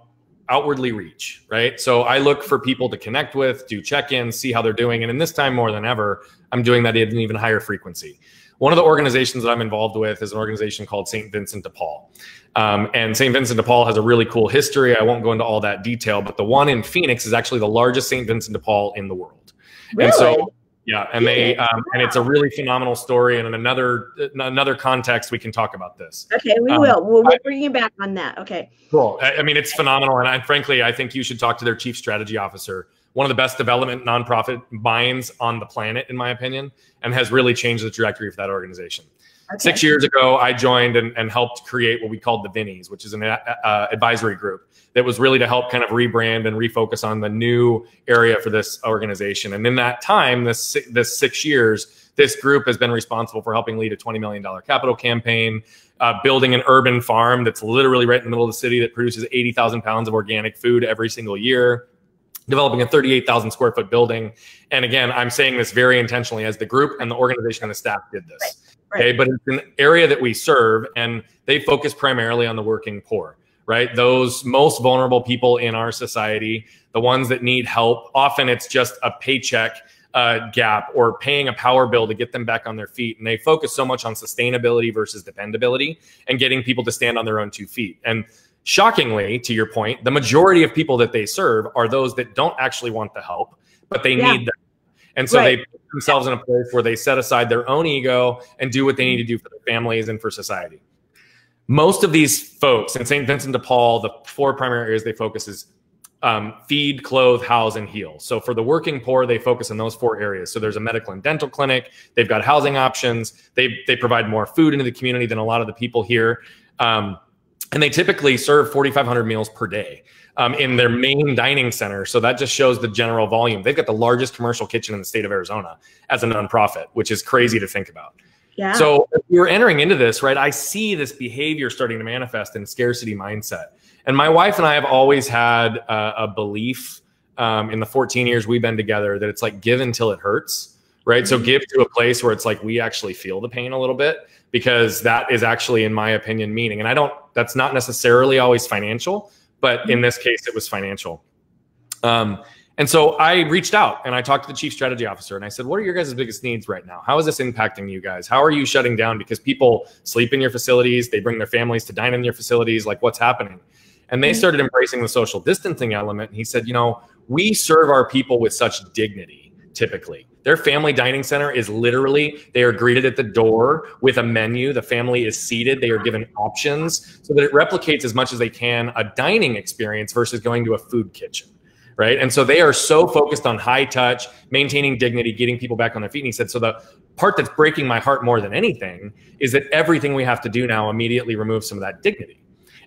outwardly reach, right? So I look for people to connect with, do check-ins, see how they're doing, and in this time more than ever, I'm doing that at an even higher frequency. One of the organizations that I'm involved with is an organization called St. Vincent de Paul. Um, and St. Vincent de Paul has a really cool history. I won't go into all that detail, but the one in Phoenix is actually the largest St. Vincent de Paul in the world. Really? And so yeah, and they um, and it's a really phenomenal story. And in another another context, we can talk about this. Okay, we um, will. We'll, we'll bring you back on that. Okay. Cool. I, I mean, it's phenomenal, and I, frankly, I think you should talk to their chief strategy officer. One of the best development nonprofit minds on the planet, in my opinion, and has really changed the trajectory of that organization. Okay. Six years ago, I joined and, and, helped create what we called the Vinnies, which is an uh, uh, advisory group that was really to help kind of rebrand and refocus on the new area for this organization. And in that time, this this six years, this group has been responsible for helping lead a twenty million dollar capital campaign, uh, building an urban farm that's literally right in the middle of the city that produces eighty thousand pounds of organic food every single year developing a 38,000 square foot building. And again, I'm saying this very intentionally as the group and the organization and the staff did this. Right. Right. Okay. But it's an area that we serve and they focus primarily on the working poor, right? Those most vulnerable people in our society, the ones that need help. Often it's just a paycheck uh, gap or paying a power bill to get them back on their feet. And they focus so much on sustainability versus dependability and getting people to stand on their own two feet. And shockingly, to your point, the majority of people that they serve are those that don't actually want the help, but they yeah. need them and so right. they put themselves in a place where they set aside their own ego and do what they need to do for their families and for society. Most of these folks in St. Vincent de Paul, the four primary areas they focus is um, feed, clothe, house, and heal. So for the working poor, they focus on those four areas. So there's a medical and dental clinic. They've got housing options. They they provide more food into the community than a lot of the people here. Um, and they typically serve 4,500 meals per day um, in their main dining center. So that just shows the general volume. They've got the largest commercial kitchen in the state of Arizona as a nonprofit, which is crazy to think about. Yeah. So you're entering into this, right? I see this behavior starting to manifest in scarcity mindset. And my wife and I have always had a, a belief um, in the 14 years we've been together that it's like give until it hurts, right? Mm-hmm. So give to a place where it's like we actually feel the pain a little bit because that is actually, in my opinion, meaning. And I don't, that's not necessarily always financial, but in this case, it was financial. Um, and so I reached out and I talked to the chief strategy officer and I said, What are your guys' biggest needs right now? How is this impacting you guys? How are you shutting down? Because people sleep in your facilities, they bring their families to dine in your facilities. Like, what's happening? And they mm-hmm. started embracing the social distancing element. And he said, You know, we serve our people with such dignity typically. Their family dining center is literally, they are greeted at the door with a menu. The family is seated. They are given options so that it replicates as much as they can a dining experience versus going to a food kitchen. Right. And so they are so focused on high touch, maintaining dignity, getting people back on their feet. And he said, so the part that's breaking my heart more than anything is that everything we have to do now immediately removes some of that dignity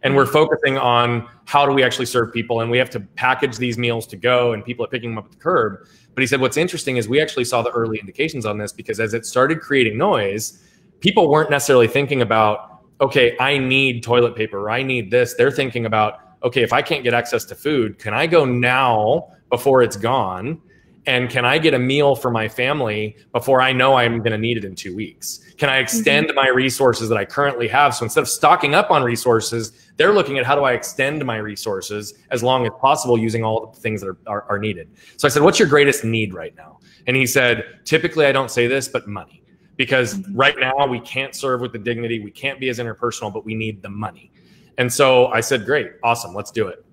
and we're focusing on how do we actually serve people and we have to package these meals to go and people are picking them up at the curb but he said what's interesting is we actually saw the early indications on this because as it started creating noise people weren't necessarily thinking about okay i need toilet paper or i need this they're thinking about okay if i can't get access to food can i go now before it's gone and can I get a meal for my family before I know I'm going to need it in two weeks? Can I extend mm-hmm. my resources that I currently have? So instead of stocking up on resources, they're looking at how do I extend my resources as long as possible using all the things that are, are, are needed. So I said, What's your greatest need right now? And he said, Typically, I don't say this, but money. Because mm-hmm. right now we can't serve with the dignity, we can't be as interpersonal, but we need the money. And so I said, Great, awesome, let's do it.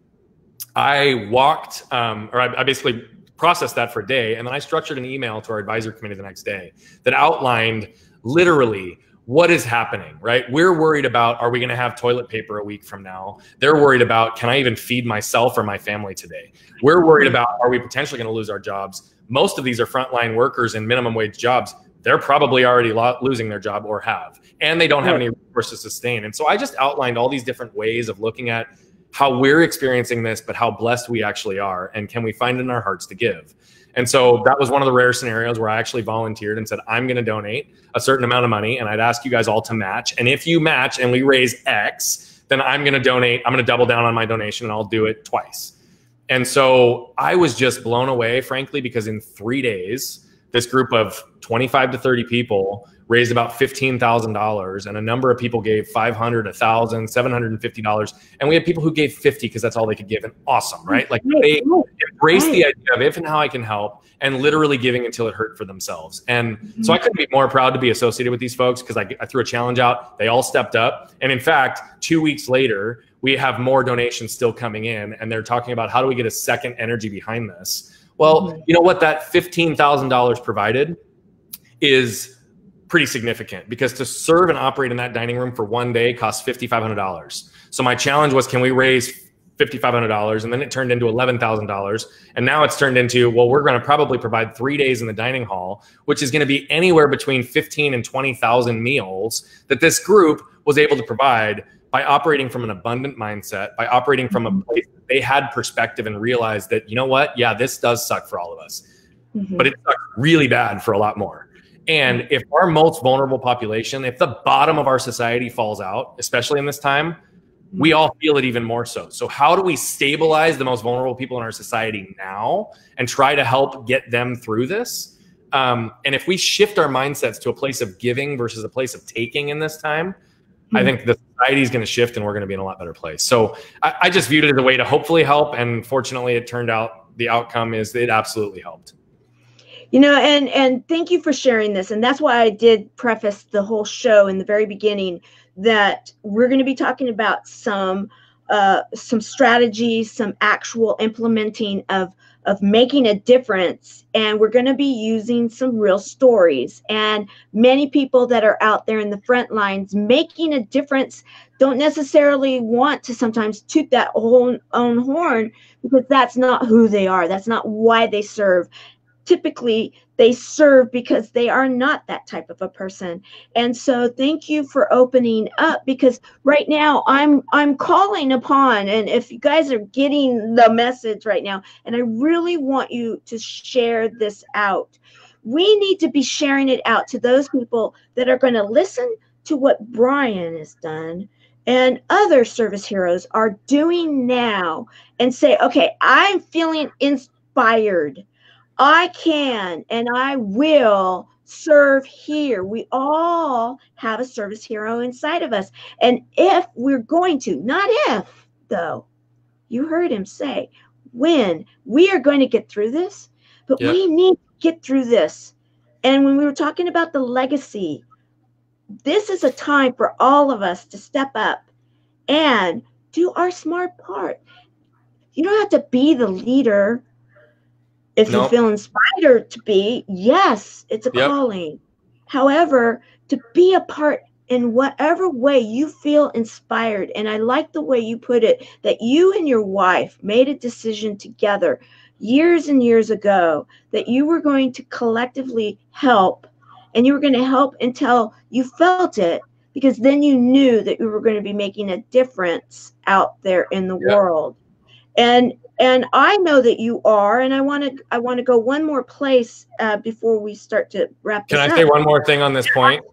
I walked, um, or I, I basically processed that for a day. And then I structured an email to our advisory committee the next day that outlined literally what is happening, right? We're worried about are we going to have toilet paper a week from now? They're worried about can I even feed myself or my family today? We're worried about are we potentially going to lose our jobs? Most of these are frontline workers in minimum wage jobs. They're probably already lo- losing their job or have, and they don't have any resources to sustain. And so I just outlined all these different ways of looking at how we're experiencing this, but how blessed we actually are. And can we find in our hearts to give? And so that was one of the rare scenarios where I actually volunteered and said, I'm going to donate a certain amount of money and I'd ask you guys all to match. And if you match and we raise X, then I'm going to donate, I'm going to double down on my donation and I'll do it twice. And so I was just blown away, frankly, because in three days, this group of 25 to 30 people raised about $15,000 and a number of people gave 500, 1000, $750 and we had people who gave 50 because that's all they could give and awesome, right? Like they embraced the idea of if and how I can help and literally giving until it hurt for themselves. And mm-hmm. so I couldn't be more proud to be associated with these folks because I, I threw a challenge out. They all stepped up. And in fact, two weeks later, we have more donations still coming in and they're talking about how do we get a second energy behind this? Well, mm-hmm. you know what that $15,000 provided is pretty significant because to serve and operate in that dining room for one day costs $5,500. So my challenge was, can we raise $5,500? And then it turned into $11,000. And now it's turned into, well, we're going to probably provide three days in the dining hall, which is going to be anywhere between 15 and 20,000 meals that this group was able to provide by operating from an abundant mindset, by operating from a mm-hmm. place they had perspective and realized that, you know what? Yeah, this does suck for all of us, mm-hmm. but it sucks really bad for a lot more. And if our most vulnerable population, if the bottom of our society falls out, especially in this time, we all feel it even more so. So, how do we stabilize the most vulnerable people in our society now and try to help get them through this? Um, and if we shift our mindsets to a place of giving versus a place of taking in this time, mm-hmm. I think the society is going to shift and we're going to be in a lot better place. So, I, I just viewed it as a way to hopefully help. And fortunately, it turned out the outcome is it absolutely helped you know and and thank you for sharing this. And that's why i did preface the whole show in the very beginning that we're going to be talking about some uh, some strategies some actual implementing of of making a difference. And we're going to be using some real stories. And many people that are out there in the front lines making a difference don't necessarily want to sometimes toot that own, own horn because that's not who they are. That's not why they serve typically they serve because they are not that type of a person. And so thank you for opening up because right now i'm i'm calling upon and if you guys are getting the message right now and i really want you to share this out. We need to be sharing it out to those people that are going to listen to what brian has done and other service heroes are doing now and say okay i'm feeling inspired I can and I will serve here. We all have a service hero inside of us. And if we're going to, not if, though, you heard him say, when we are going to get through this, but yep. we need to get through this. And when we were talking about the legacy, this is a time for all of us to step up and do our smart part. You don't have to be the leader if nope. you feel inspired to be, yes, it's a yep. calling. However, to be a part in whatever way you feel inspired, and I like the way you put it that you and your wife made a decision together years and years ago that you were going to collectively help and you were going to help until you felt it because then you knew that you were going to be making a difference out there in the world and and I know that you are, and I want to I want to go one more place uh, before we start to wrap. Up. Can I up. say one more thing on this point?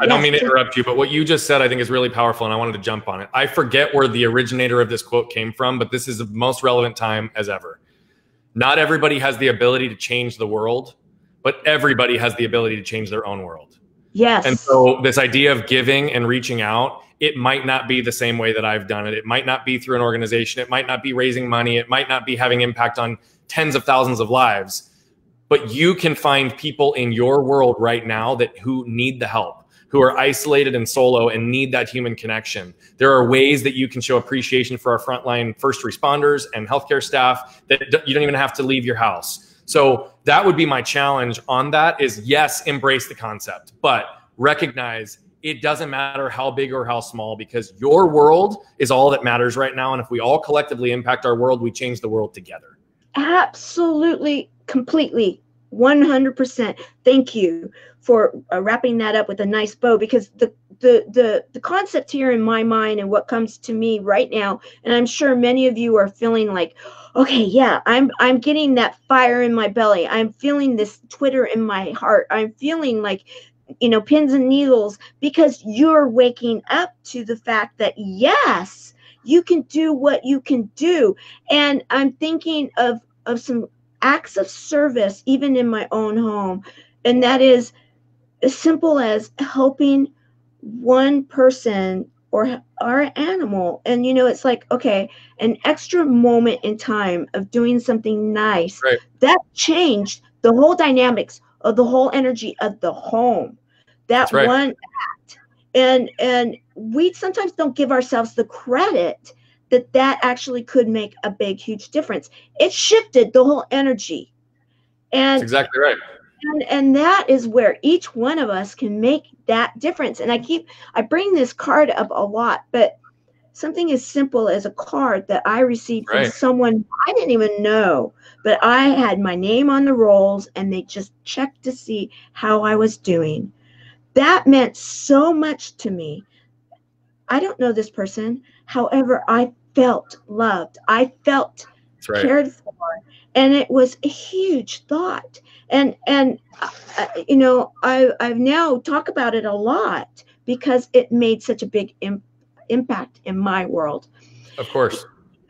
I don't mean to interrupt you, but what you just said I think is really powerful, and I wanted to jump on it. I forget where the originator of this quote came from, but this is the most relevant time as ever. Not everybody has the ability to change the world, but everybody has the ability to change their own world. Yes. And so this idea of giving and reaching out it might not be the same way that I've done it. It might not be through an organization. It might not be raising money. It might not be having impact on tens of thousands of lives. But you can find people in your world right now that who need the help, who are isolated and solo and need that human connection. There are ways that you can show appreciation for our frontline first responders and healthcare staff that you don't even have to leave your house. So that would be my challenge on that is yes, embrace the concept, but recognize it doesn't matter how big or how small because your world is all that matters right now. And if we all collectively impact our world, we change the world together. Absolutely, completely, 100%. Thank you for uh, wrapping that up with a nice bow because the the the the concept here in my mind and what comes to me right now and i'm sure many of you are feeling like okay yeah i'm i'm getting that fire in my belly. I'm feeling this twitter in my heart. I'm feeling like you know pins and needles because you're waking up to the fact that yes you can do what you can do. And i'm thinking of of some acts of service even in my own home and that is as simple as helping one person or our animal and you know it's like okay an extra moment in time of doing something nice right. that changed the whole dynamics of the whole energy of the home that right. one act and and we sometimes don't give ourselves the credit that that actually could make a big huge difference. It shifted the whole energy. And That's exactly right. and and that is where each one of us can make that difference. And i keep i bring this card up a lot but something as simple as a card that i received right. from someone i didn't even know but i had my name on the rolls and they just checked to see how i was doing. That meant so much to me. I don't know this person. However i felt loved. I felt right. cared for and it was a huge thought. And and uh, uh, you know i i've now talk about it a lot because it made such a big Im- impact in my world. Of course.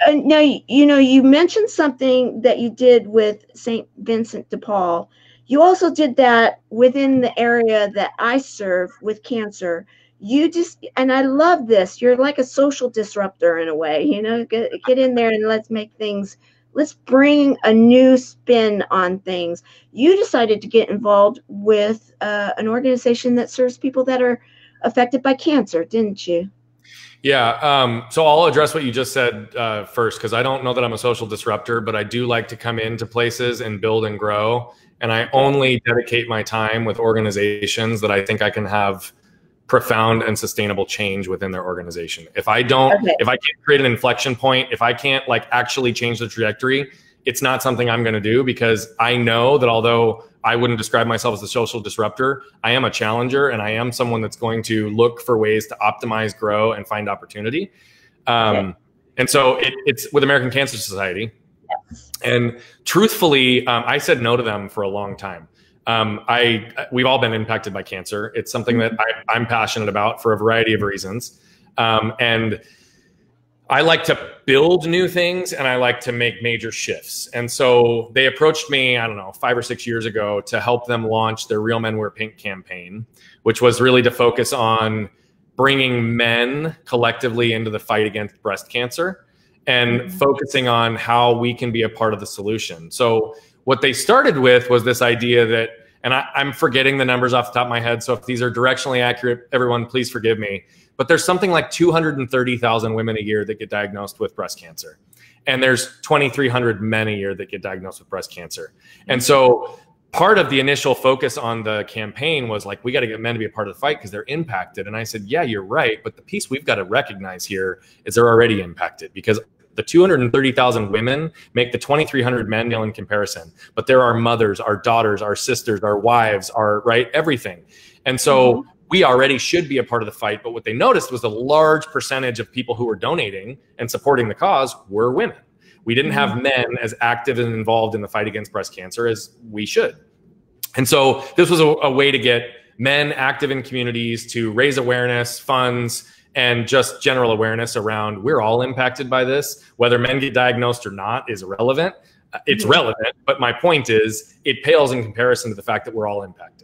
And now you know you mentioned something that you did with saint vincent de paul. You also did that within the area that i serve with cancer you just and i love this you're like a social disruptor in a way you know get, get in there and let's make things let's bring a new spin on things. You decided to get involved with uh, an organization that serves people that are affected by cancer, didn't you? Yeah. Um, so I'll address what you just said uh, first, because I don't know that I'm a social disruptor, but I do like to come into places and build and grow. And I only dedicate my time with organizations that I think I can have profound and sustainable change within their organization. If I don't, okay. if I can't create an inflection point, if I can't like actually change the trajectory, it's not something I'm going to do because I know that although I wouldn't describe myself as a social disruptor, I am a challenger and I am someone that's going to look for ways to optimize, grow, and find opportunity. Um, okay. And so it, it's with American Cancer Society. Yes. And truthfully, um, I said no to them for a long time um, I we've all been impacted by cancer. It's something that I, am passionate about for a variety of reasons, um, and I like to build new things and I like to make major shifts. And so they approached me, I don't know, five or six years ago to help them launch their Real Men Wear Pink campaign, which was really to focus on bringing men collectively into the fight against breast cancer and mm-hmm. focusing on how we can be a part of the solution. So what they started with was this idea that, and I, I'm forgetting the numbers off the top of my head. So if these are directionally accurate, everyone, please forgive me. But there's something like 230,000 women a year that get diagnosed with breast cancer. And there's 2,300 men a year that get diagnosed with breast cancer. And so part of the initial focus on the campaign was like, we got to get men to be a part of the fight because they're impacted. And I said, yeah, you're right. But the piece we've got to recognize here is they're already impacted because the 230,000 women make the 2,300 men in comparison. But there are mothers, our daughters, our sisters, our wives, our right, everything. And so mm-hmm. we already should be a part of the fight. But what they noticed was a large percentage of people who were donating and supporting the cause were women. We didn't have mm-hmm. men as active and involved in the fight against breast cancer as we should. And so this was a, a way to get men active in communities to raise awareness, funds, and just general awareness around we're all impacted by this. Whether men get diagnosed or not is irrelevant. Uh, it's mm-hmm. relevant, but my point is it pales in comparison to the fact that we're all impacted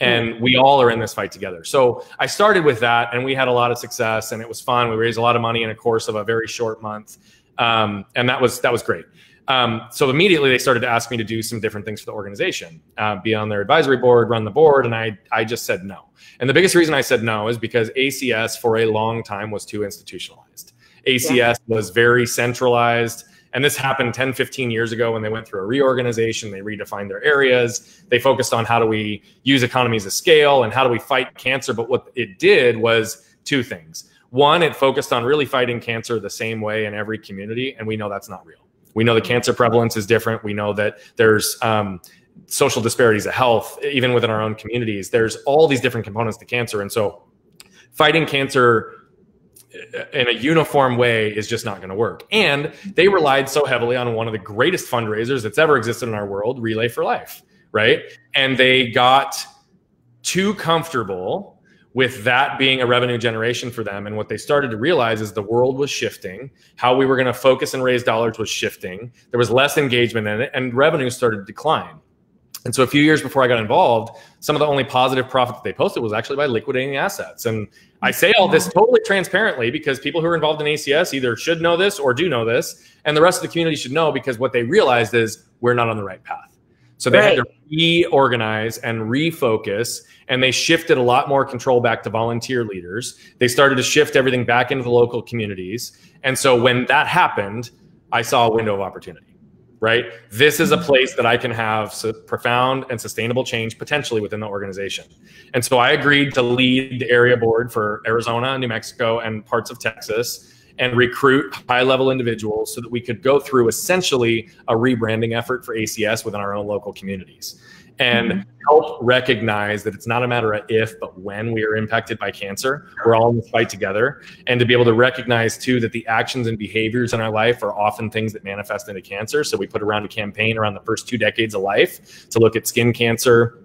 and we all are in this fight together. So I started with that, and we had a lot of success, and it was fun. We raised a lot of money in a course of a very short month, um, and that was that was great. Um, so immediately they started to ask me to do some different things for the organization, uh, be on their advisory board, run the board, and I I just said no. And the biggest reason I said no is because ACS for a long time was too institutionalized. ACS yeah. was very centralized. And this happened 10, 15 years ago when they went through a reorganization. They redefined their areas. They focused on how do we use economies of scale and how do we fight cancer. But what it did was two things. One, it focused on really fighting cancer the same way in every community. And we know that's not real. We know the cancer prevalence is different. We know that there's um, social disparities of health, even within our own communities. There's all these different components to cancer. And so fighting cancer in a uniform way is just not going to work. And they relied so heavily on one of the greatest fundraisers that's ever existed in our world, Relay for Life, right? And they got too comfortable with that being a revenue generation for them. And what they started to realize is the world was shifting. How we were going to focus and raise dollars was shifting. There was less engagement in it, and revenue started to decline. And so a few years before I got involved, some of the only positive profit that they posted was actually by liquidating assets. And I say all this totally transparently because people who are involved in ACS either should know this or do know this, and the rest of the community should know because what they realized is we're not on the right path. So they right. had to reorganize and refocus, and they shifted a lot more control back to volunteer leaders. They started to shift everything back into the local communities. And so when that happened, I saw a window of opportunity right? This is a mm-hmm. place that I can have profound and sustainable change potentially within the organization. And so I agreed to lead the area board for Arizona, New Mexico, and parts of Texas and recruit high level individuals so that we could go through essentially a rebranding effort for ACS within our own local communities and mm-hmm. help recognize that it's not a matter of if, but when we are impacted by cancer. We're all in this fight together. And to be able to recognize too that the actions and behaviors in our life are often things that manifest into cancer. So we put around a campaign around the first two decades of life to look at skin cancer,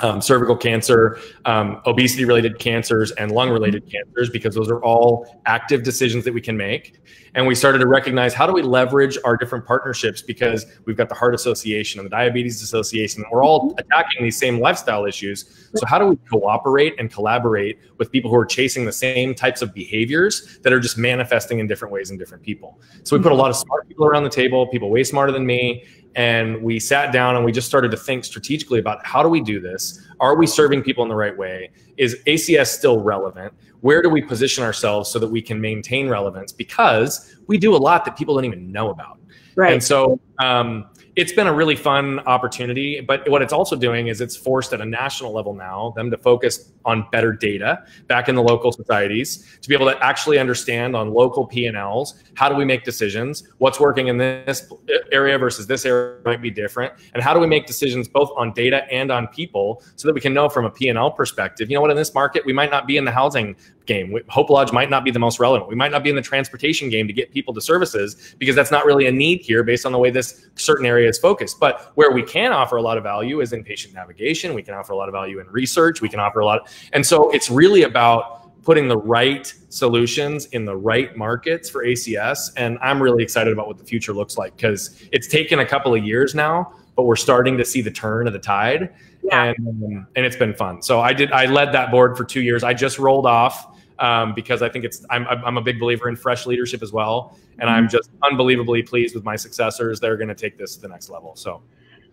um, cervical cancer, um, obesity related cancers, and lung related cancers, because those are all active decisions that we can make. And we started to recognize how do we leverage our different partnerships because we've got the Heart Association and the Diabetes Association, and we're all attacking these same lifestyle issues. So, how do we cooperate and collaborate with people who are chasing the same types of behaviors that are just manifesting in different ways in different people? So, we put a lot of smart people around the table, people way smarter than me, and we sat down and we just started to think strategically about how do we do this? Are we serving people in the right way? Is acs still relevant? Where do we position ourselves so that we can maintain relevance? Because we do a lot that people don't even know about. Right. and so um, it's been a really fun opportunity. But what it's also doing is it's forced at a national level now them to focus on better data back in the local societies to be able to actually understand on local P&Ls how do we make decisions, what's working in this area versus this area might be different, and how do we make decisions both on data and on people so that we can know from a P&L perspective, you know what, in this market we might not be in the housing game. Hope Lodge might not be the most relevant. We might not be in the transportation game to get people to services because that's not really a need here based on the way this certain area is focused. But where we can offer a lot of value is in patient navigation. We can offer a lot of value in research. We can offer a lot. Of, and so it's really about putting the right solutions in the right markets for ACS. And I'm really excited about what the future looks like because it's taken a couple of years now, but we're starting to see the turn of the tide. Yeah. And, and it's been fun. So I did, I led that board for two years. I just rolled off um, because I think it's I'm I'm a big believer in fresh leadership as well, and I'm mm-hmm. just unbelievably pleased with my successors. They're going to take this to the next level. So,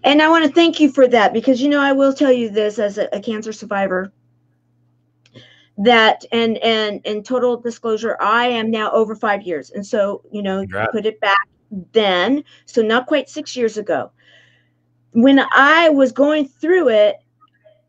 and I want to thank you for that because you know I will tell you this as a, a cancer survivor that and and in total disclosure i am now over five years and so you know Congrats. put it back then so not quite six years ago when i was going through it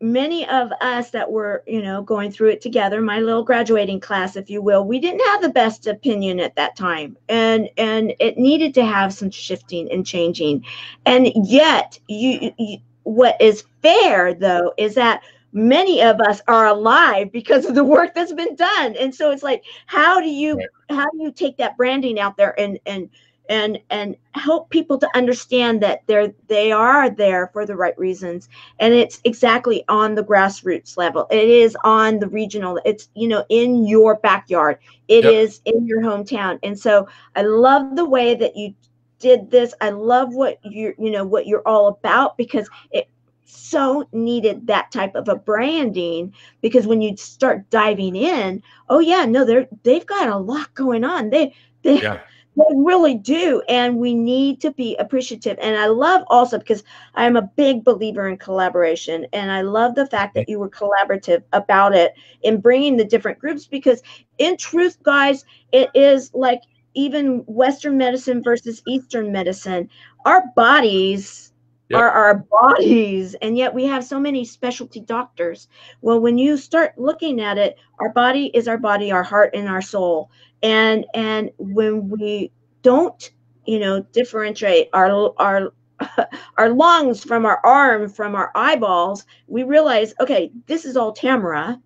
many of us that were, you know, going through it together, my little graduating class, if you will, we didn't have the best opinion at that time. And and it needed to have some shifting and changing. And yet you, you what is fair though is that many of us are alive because of the work that's been done. And so it's like, how do you how do you take that branding out there and and and and help people to understand that they're they are there for the right reasons. And it's exactly on the grassroots level. It is on the regional it's you know in your backyard. It yep. is in your hometown. And so i love the way that you did this. I love what you you know what you're all about because it so needed that type of a branding because when you start diving in oh yeah no they're they've got a lot going on. They they yeah they really do. And we need to be appreciative. And I love also because I'm a big believer in collaboration. And I love the fact that you were collaborative about it in bringing the different groups because, in truth, guys, it is like even Western medicine versus Eastern medicine. Our bodies. Yep. are our bodies and yet we have so many specialty doctors well when you start looking at it our body is our body our heart and our soul and and when we don't you know differentiate our our our lungs from our arm from our eyeballs we realize okay this is all tamara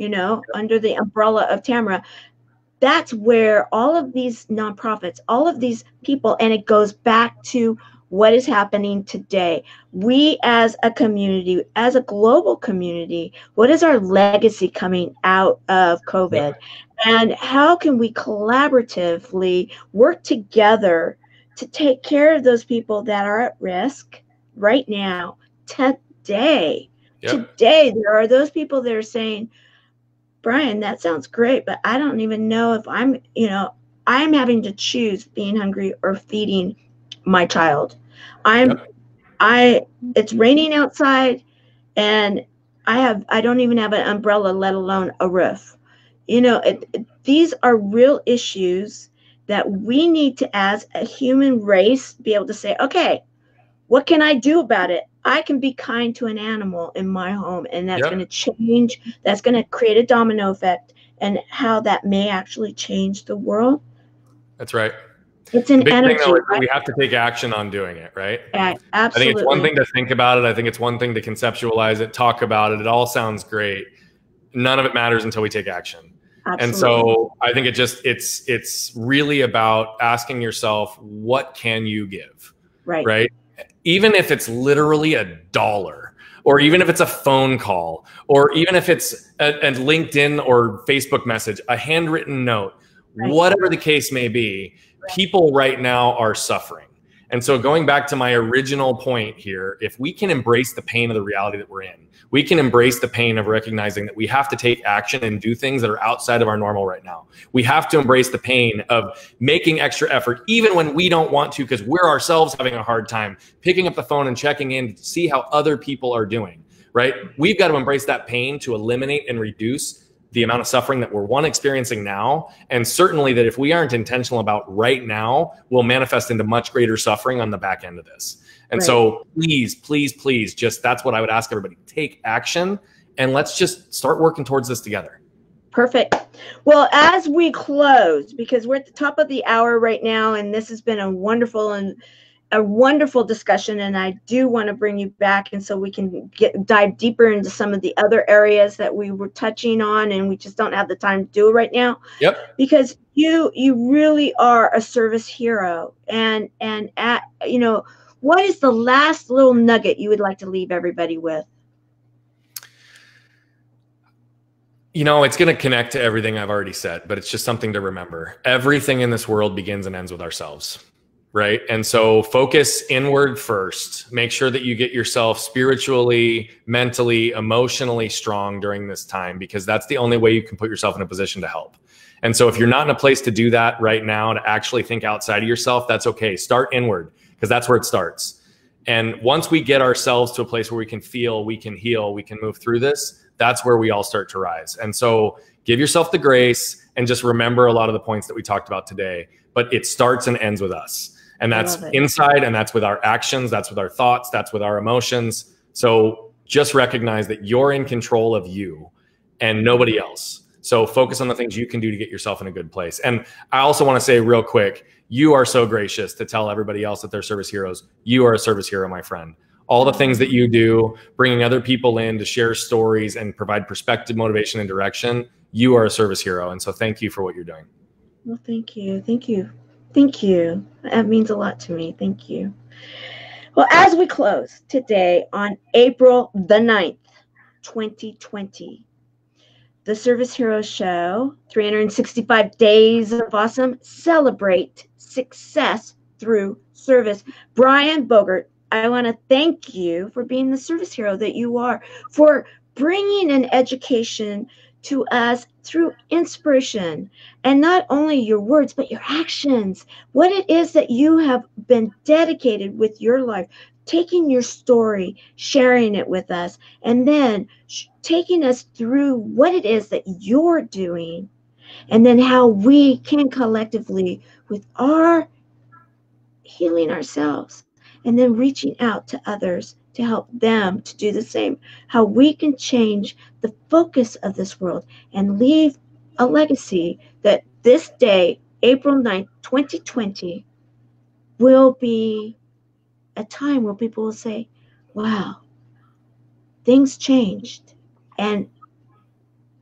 you know, under the umbrella of Tamara. That's where all of these nonprofits, all of these people, and it goes back to what is happening today. We, as a community, as a global community, what is our legacy coming out of COVID? And how can we collaboratively work together to take care of those people that are at risk right now, today? Yep. Today, there are those people that are saying, Brian, that sounds great, but I don't even know if I'm, you know, I'm having to choose being hungry or feeding my child. I'm yep. I it's raining outside and I have I don't even have an umbrella let alone a roof. You know, it, it, these are real issues that we need to as a human race be able to say, okay, what can I do about it? I can be kind to an animal in my home and that's yep. going to change that's going to create a domino effect and how that may actually change the world. That's right. It's an energy. Thing, though, right? We have to take action on doing it, right? Yeah, absolutely. I think it's one thing to think about it. I think it's one thing to conceptualize it, talk about it. It all sounds great. None of it matters until we take action. Absolutely. And so I think it just it's it's really about asking yourself, what can you give? Right. Right. Even if it's literally a dollar, or even if it's a phone call, or even if it's a, a LinkedIn or Facebook message, a handwritten note, right. whatever the case may be people right now are suffering. And so, going back to my original point here, if we can embrace the pain of the reality that we're in, we can embrace the pain of recognizing that we have to take action and do things that are outside of our normal right now. We have to embrace the pain of making extra effort, even when we don't want to, because we're ourselves having a hard time picking up the phone and checking in to see how other people are doing, right? We've got to embrace that pain to eliminate and reduce the amount of suffering that we're one experiencing now. And certainly that if we aren't intentional about right now will manifest into much greater suffering on the back end of this. And right. so please please please just that's what i would ask everybody. Take action and let's just start working towards this together. Perfect. Well as we close because we're at the top of the hour right now and this has been a wonderful and a wonderful discussion and I do want to bring you back and so we can get dive deeper into some of the other areas that we were touching on and we just don't have the time to do it right now. Yep. Because you you really are a service hero and and at you know what is the last little nugget you would like to leave everybody with? You know, it's going to connect to everything I've already said, but it's just something to remember. Everything in this world begins and ends with ourselves right? And so focus inward first. Make sure that you get yourself spiritually, mentally, emotionally strong during this time because that's the only way you can put yourself in a position to help. And so if you're not in a place to do that right now, to actually think outside of yourself, that's okay. Start inward because that's where it starts. And once we get ourselves to a place where we can feel, we can heal, we can move through this, that's where we all start to rise. And so give yourself the grace and just remember a lot of the points that we talked about today. But it starts and ends with us and that's inside and that's with our actions that's with our thoughts that's with our emotions. So just recognize that you're in control of you and nobody else. So focus on the things you can do to get yourself in a good place. And i also want to say real quick you are so gracious to tell everybody else that they're service heroes. You are a service hero my friend. All the things that you do bringing other people in to share stories and provide perspective motivation and direction you are a service hero. And so thank you for what you're doing. Well thank you. Thank you Thank you. That means a lot to me. Thank you. Well, as we close today on April the 9th, 2020, the Service Heroes Show, 365 Days of Awesome, celebrate success through service. Brian Bogert, I want to thank you for being the service hero that you are, for bringing an education to us through inspiration. And not only your words but your actions. What it is that you have been dedicated with your life. Taking your story sharing it with us. And then sh- taking us through what it is that you're doing. And then how we can collectively with our healing ourselves. And then reaching out to others to help them to do the same. How we can change the focus of this world and leave a legacy that this day, April 9th, 2020, will be a time where people will say, wow, things changed. And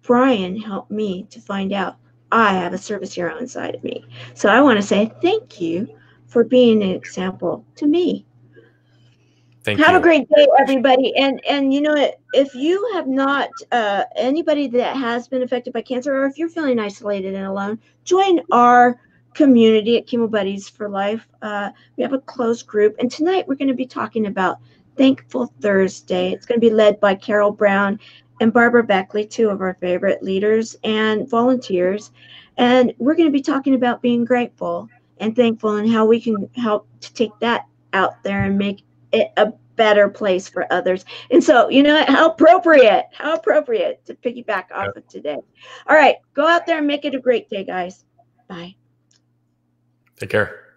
Brian helped me to find out I have a service hero inside of me. So I want to say thank you for being an example to me. Thank have you. a great day, everybody. And and you know if you have not uh, anybody that has been affected by cancer, or if you're feeling isolated and alone, join our community at Chemo Buddies for Life. Uh, we have a closed group, and tonight we're going to be talking about Thankful Thursday. It's going to be led by Carol Brown and Barbara Beckley, two of our favorite leaders and volunteers. And we're going to be talking about being grateful and thankful and how we can help to take that out there and make a better place for others. And so, you know, how appropriate, how appropriate to piggyback off of today. All right, go out there and make it a great day, guys. Bye. Take care.